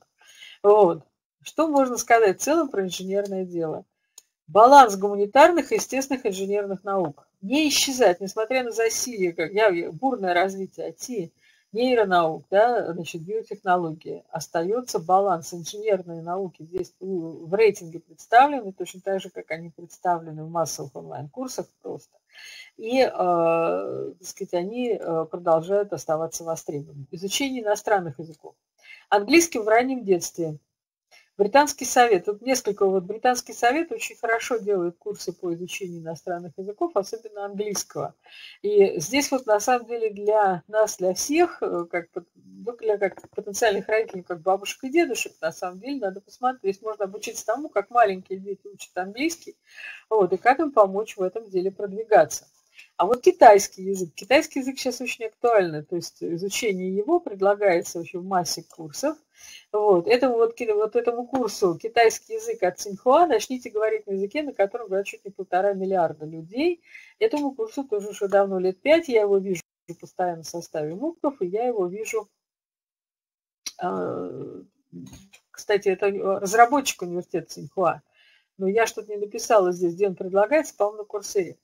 Вот. Что можно сказать в целом про инженерное дело? Баланс гуманитарных и естественных инженерных наук не исчезает, несмотря на засилие, как я, бурное развитие IT, нейронаук, да, значит, биотехнологии, остается баланс инженерной науки здесь в рейтинге представлены, точно так же, как они представлены в массовых онлайн-курсах просто. И, э, так сказать, они э, продолжают оставаться востребованными. Изучение иностранных языков. Английский в раннем детстве Британский совет. Тут несколько, вот Британский совет очень хорошо делает курсы по изучению иностранных языков, особенно английского. И здесь вот на самом деле для нас, для всех, э, как, ну, для как потенциальных родителей, как бабушек и дедушек, на самом деле надо посмотреть. Здесь можно обучиться тому, как маленькие дети учат английский, вот, и как им помочь в этом деле продвигаться. А вот китайский язык. Китайский язык сейчас очень актуальный, то есть изучение его предлагается вообще в массе курсов. Вот. Этому, вот, вот этому курсу китайский язык от Цинхуа начните говорить на языке, на котором говорят чуть не полтора миллиарда людей. Этому курсу тоже уже давно лет пять, я его вижу постоянно в составе муков, и я его вижу, а, кстати, это разработчик университета Цинхуа, но я что-то не написала здесь, где он предлагается, по-моему, на Курсере.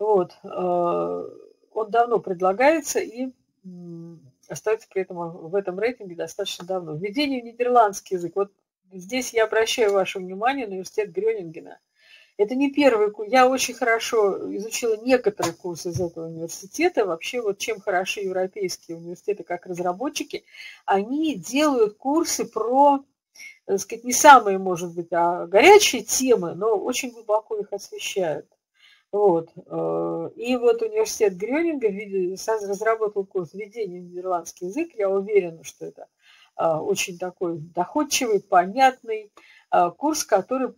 Вот. Э, он давно предлагается и остается при этом в этом рейтинге достаточно давно. Введение в нидерландский язык. Вот здесь я обращаю ваше внимание на университет Грёнингена. Это не первый курс. Я очень хорошо изучила некоторые курсы из этого университета. Вообще, вот чем хороши европейские университеты как разработчики, они делают курсы про, так сказать, не самые, может быть, а горячие темы, но очень глубоко их освещают. Вот. Э, и вот университет Грёнинга разработал курс введения в нидерландский язык. Я уверена, что это а, очень такой доходчивый, понятный а, курс, который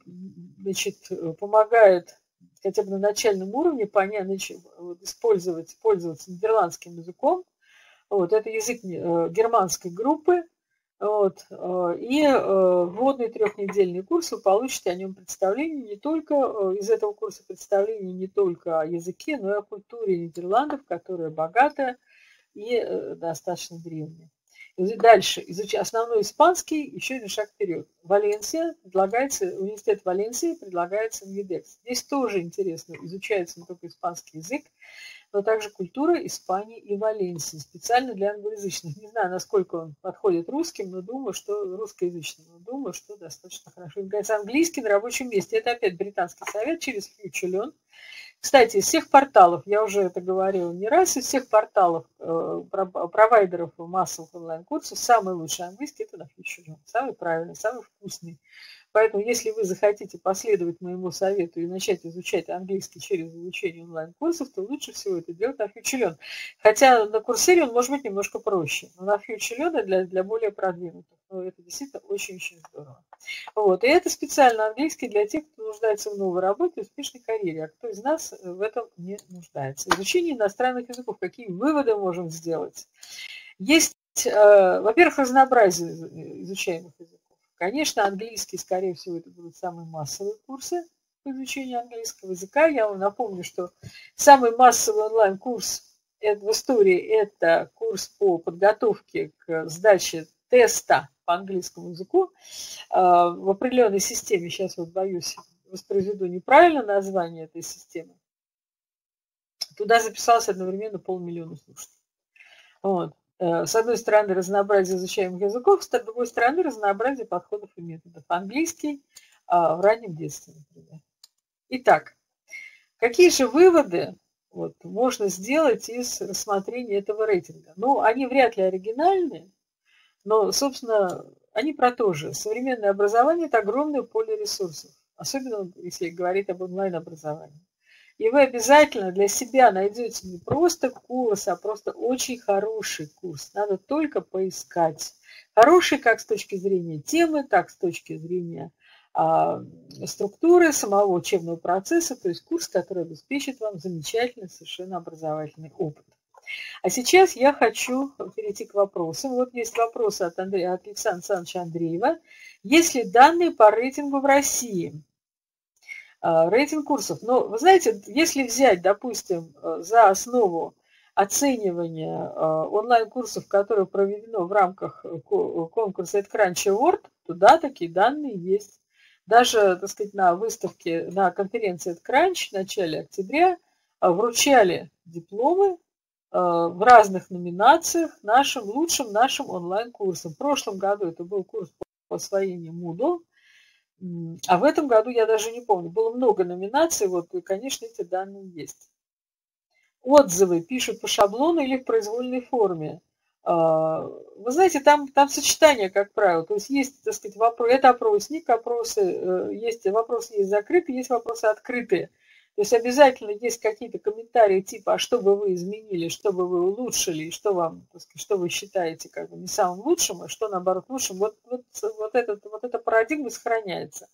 значит, помогает хотя бы на начальном уровне понять, использовать, пользоваться нидерландским языком. Вот, это язык э, германской группы, вот. Э, и э, вводный трехнедельный курс вы получите о нем представление не только э, из этого курса представление не только о языке, но и о культуре Нидерландов, которая богатая и достаточно древняя. Дальше, изучить основной испанский, еще один шаг вперед. Валенсия предлагается, университет Валенсии предлагается в ЮДЕКС. Здесь тоже интересно, изучается не только испанский язык, но также культура Испании и Валенсии, специально для англоязычных. Не знаю, насколько он подходит русским, но думаю, что русскоязычным, но думаю, что достаточно хорошо. Является английский на рабочем месте. Это опять британский совет через FutureLearn. Кстати, из всех порталов, я уже это говорила не раз, из всех порталов э, провайдеров массовых онлайн-курсов самый лучший английский – это на FutureLearn. Самый правильный, самый вкусный. Поэтому, если вы захотите последовать моему совету и начать изучать английский через изучение онлайн-курсов, то лучше всего это делать на FutureLearn. Хотя на Курсере он может быть немножко проще, но на FutureLearn для, для более продвинутых. ну, это действительно очень-очень здорово. Вот. И это специально английский для тех, кто нуждается в новой работе, успешной карьере, а кто из нас в этом не нуждается. Изучение иностранных языков. Какие выводы можем сделать? Есть, э, во-первых, разнообразие изучаемых языков. Конечно, английский, скорее всего, это будут самые массовые курсы по изучению английского языка. Я вам напомню, что самый массовый онлайн-курс в истории – это курс по подготовке к сдаче теста по английскому языку а, в определенной системе. Сейчас вот боюсь, воспроизведу неправильно название этой системы. Туда записалось одновременно полмиллиона слушателей. Вот. Э, с одной стороны, разнообразие изучаемых языков, с другой стороны, разнообразие подходов и методов. Английский а, в раннем детстве, например. Итак, какие же выводы вот, можно сделать из рассмотрения этого рейтинга? Ну, они вряд ли оригинальные, но, собственно, они про то же. Современное образование – это огромное поле ресурсов, особенно если говорить об онлайн-образовании. И вы обязательно для себя найдете не просто курс, а просто очень хороший курс. Надо только поискать. Хороший как с точки зрения темы, так с точки зрения а, структуры самого учебного процесса, то есть курс, который обеспечит вам замечательный совершенно образовательный опыт. А сейчас я хочу перейти к вопросам. Вот есть вопросы от, Андрея, от Александра Александровича Андреева. Есть ли данные по рейтингу в России? А, рейтинг курсов. Но вы знаете, если взять, допустим, за основу оценивания а, онлайн-курсов, которые проведено в рамках конкурса Crunch Award, то да, такие данные есть. Даже, так сказать, на выставке, на конференции Crunch в начале октября а, вручали дипломы Э, в разных номинациях нашим лучшим нашим онлайн-курсом. В прошлом году это был курс по освоению Moodle, а в этом году я даже не помню. Было много номинаций, вот, и, конечно, эти данные есть. Отзывы пишут по шаблону или в произвольной форме. А, вы знаете, там, там сочетание, как правило. То есть есть, так сказать, вопрос, это опросник, опросы, э, есть вопросы есть закрытые, есть вопросы открытые. То есть обязательно есть какие-то комментарии типа, а что бы вы изменили, что бы вы улучшили, что вам, сказать, что вы считаете как бы не самым лучшим, а что наоборот лучшим. Вот, вот, вот, этот, вот эта парадигма сохраняется.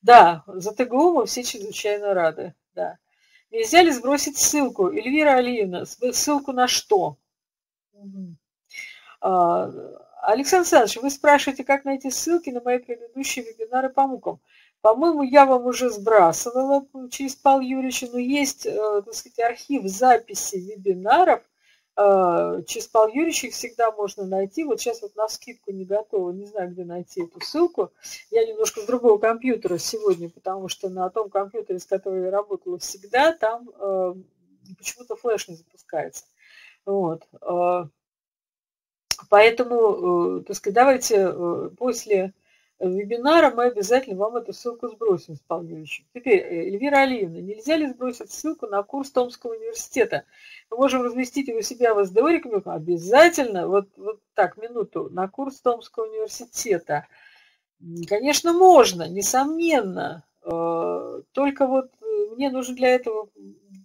Да, за ТГУ мы все чрезвычайно рады, да. Нельзя ли сбросить ссылку? Эльвира Алиевна, ссылку на что? А, Александр Александрович, вы спрашиваете, как найти ссылки на мои предыдущие вебинары по мукам. По-моему, я вам уже сбрасывала через Павла Юрьевича, но есть, э, так сказать, архив записи вебинаров. Э, через Павла Юрьевича их всегда можно найти. Вот сейчас вот на скидку не готова, не знаю, где найти эту ссылку. Я немножко с другого компьютера сегодня, потому что на том компьютере, с которым я работала всегда, там э, почему-то флеш не запускается. Вот. Поэтому, так сказать, давайте после вебинара мы обязательно вам эту ссылку сбросим с Павловичем. Теперь, э, Эльвира Алиевна, нельзя ли сбросить ссылку на курс Томского университета? Мы можем разместить его себя в СДО рекомендую. Обязательно, вот, вот так, минуту, на курс Томского университета. Конечно, можно, несомненно. Э, только вот э, мне нужно для этого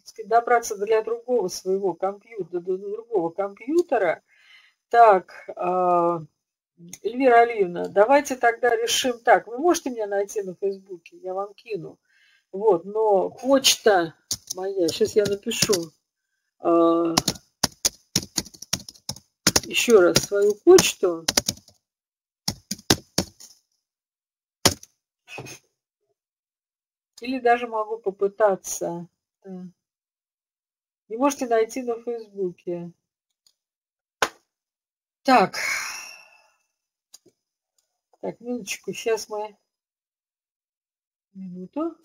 сказать, добраться для другого своего компьютера, до другого компьютера. Так, Эльвира Алиевна, давайте тогда решим так. Вы можете меня найти на Фейсбуке, я вам кину. Вот, но почта моя, сейчас я напишу э, еще раз свою почту. Или даже могу попытаться. Не можете найти на Фейсбуке. Так. Так, минуточку, сейчас мы... Минуту.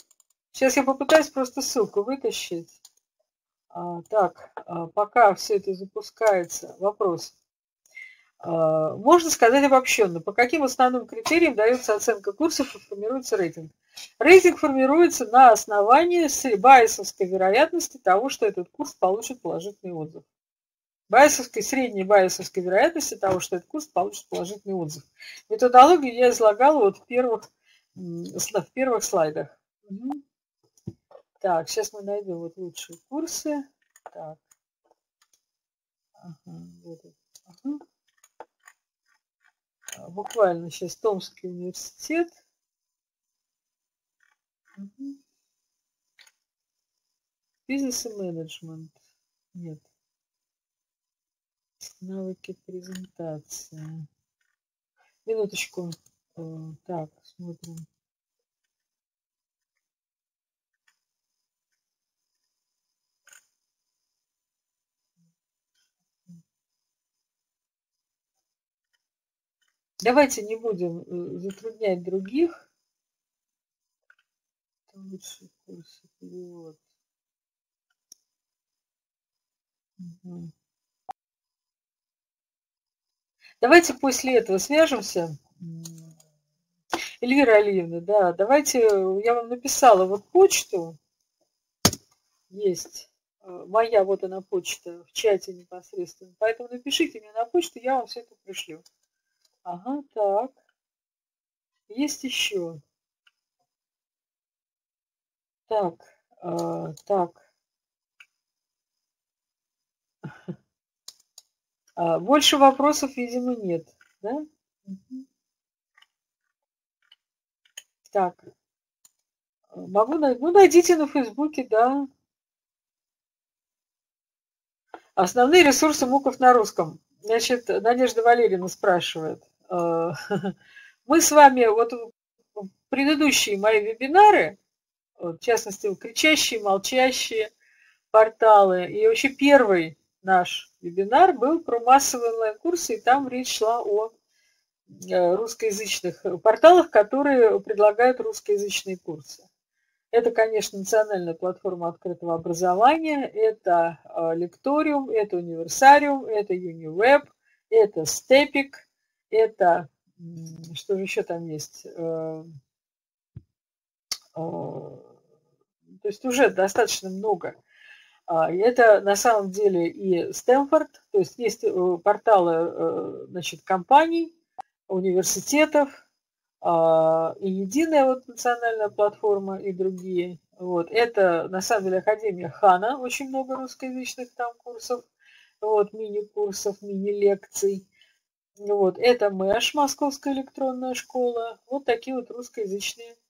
Сейчас я попытаюсь просто ссылку вытащить. А, так, а, пока все это запускается, вопрос. А, можно сказать обобщенно, по каким основным критериям дается оценка курсов и формируется рейтинг? Рейтинг формируется на основании байесовской вероятности того, что этот курс получит положительный отзыв байесовской, средней байесовской вероятности того, что этот курс получит положительный отзыв. Методологию я излагала вот в первых, в первых слайдах. Угу. Так, сейчас мы найдем вот лучшие курсы. Так. Ага, вот ага. буквально сейчас Томский университет. Бизнес и менеджмент. Нет. Навыки презентации. Минуточку. Э, так, смотрим. Давайте не будем э, затруднять других. Лучший курс перевод. Угу. Давайте после этого свяжемся. Эльвира Алиевна, да, давайте, я вам написала вот почту, есть э, моя вот она почта в чате непосредственно, поэтому напишите мне на почту, я вам все это пришлю. Ага, так. Есть еще. Так, э, так. А, больше вопросов, видимо, нет, да? Так. Могу найти. Ну, найдите на Фейсбуке, да. Основные ресурсы МУКов на русском. Значит, Надежда Валерьевна спрашивает. Э, мы с вами, вот предыдущие мои вебинары, в частности, кричащие, молчащие порталы, и вообще первый наш вебинар был про массовые онлайн-курсы, и там речь шла о э, русскоязычных порталах, которые предлагают русскоязычные курсы. Это, конечно, национальная платформа открытого образования, это э, Лекториум, это Универсариум, это Uniweb, это Степик, это, что же еще там есть, э, то есть уже достаточно много это на самом деле и Стэнфорд, то есть есть э, порталы э, значит, компаний, университетов, а, и единая вот национальная платформа, и другие. Вот. Это на самом деле Академия Хана, очень много русскоязычных там курсов, вот, мини-курсов, мини-лекций. Вот. Это МЭШ, Московская электронная школа. Вот такие вот русскоязычные а,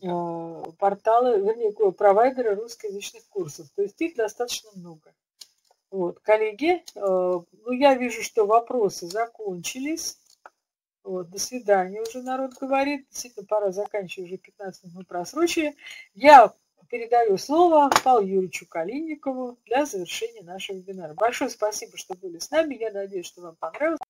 порталы, вернее, провайдеры русскоязычных курсов. То есть их достаточно много. Вот, коллеги, а, ну я вижу, что вопросы закончились. Вот, до свидания уже народ говорит. Действительно, пора заканчивать уже 15 минут просрочили. Я передаю слово Павлу Юрьевичу Калинникову для завершения нашего вебинара. Большое спасибо, что были с нами. Я надеюсь, что вам понравилось.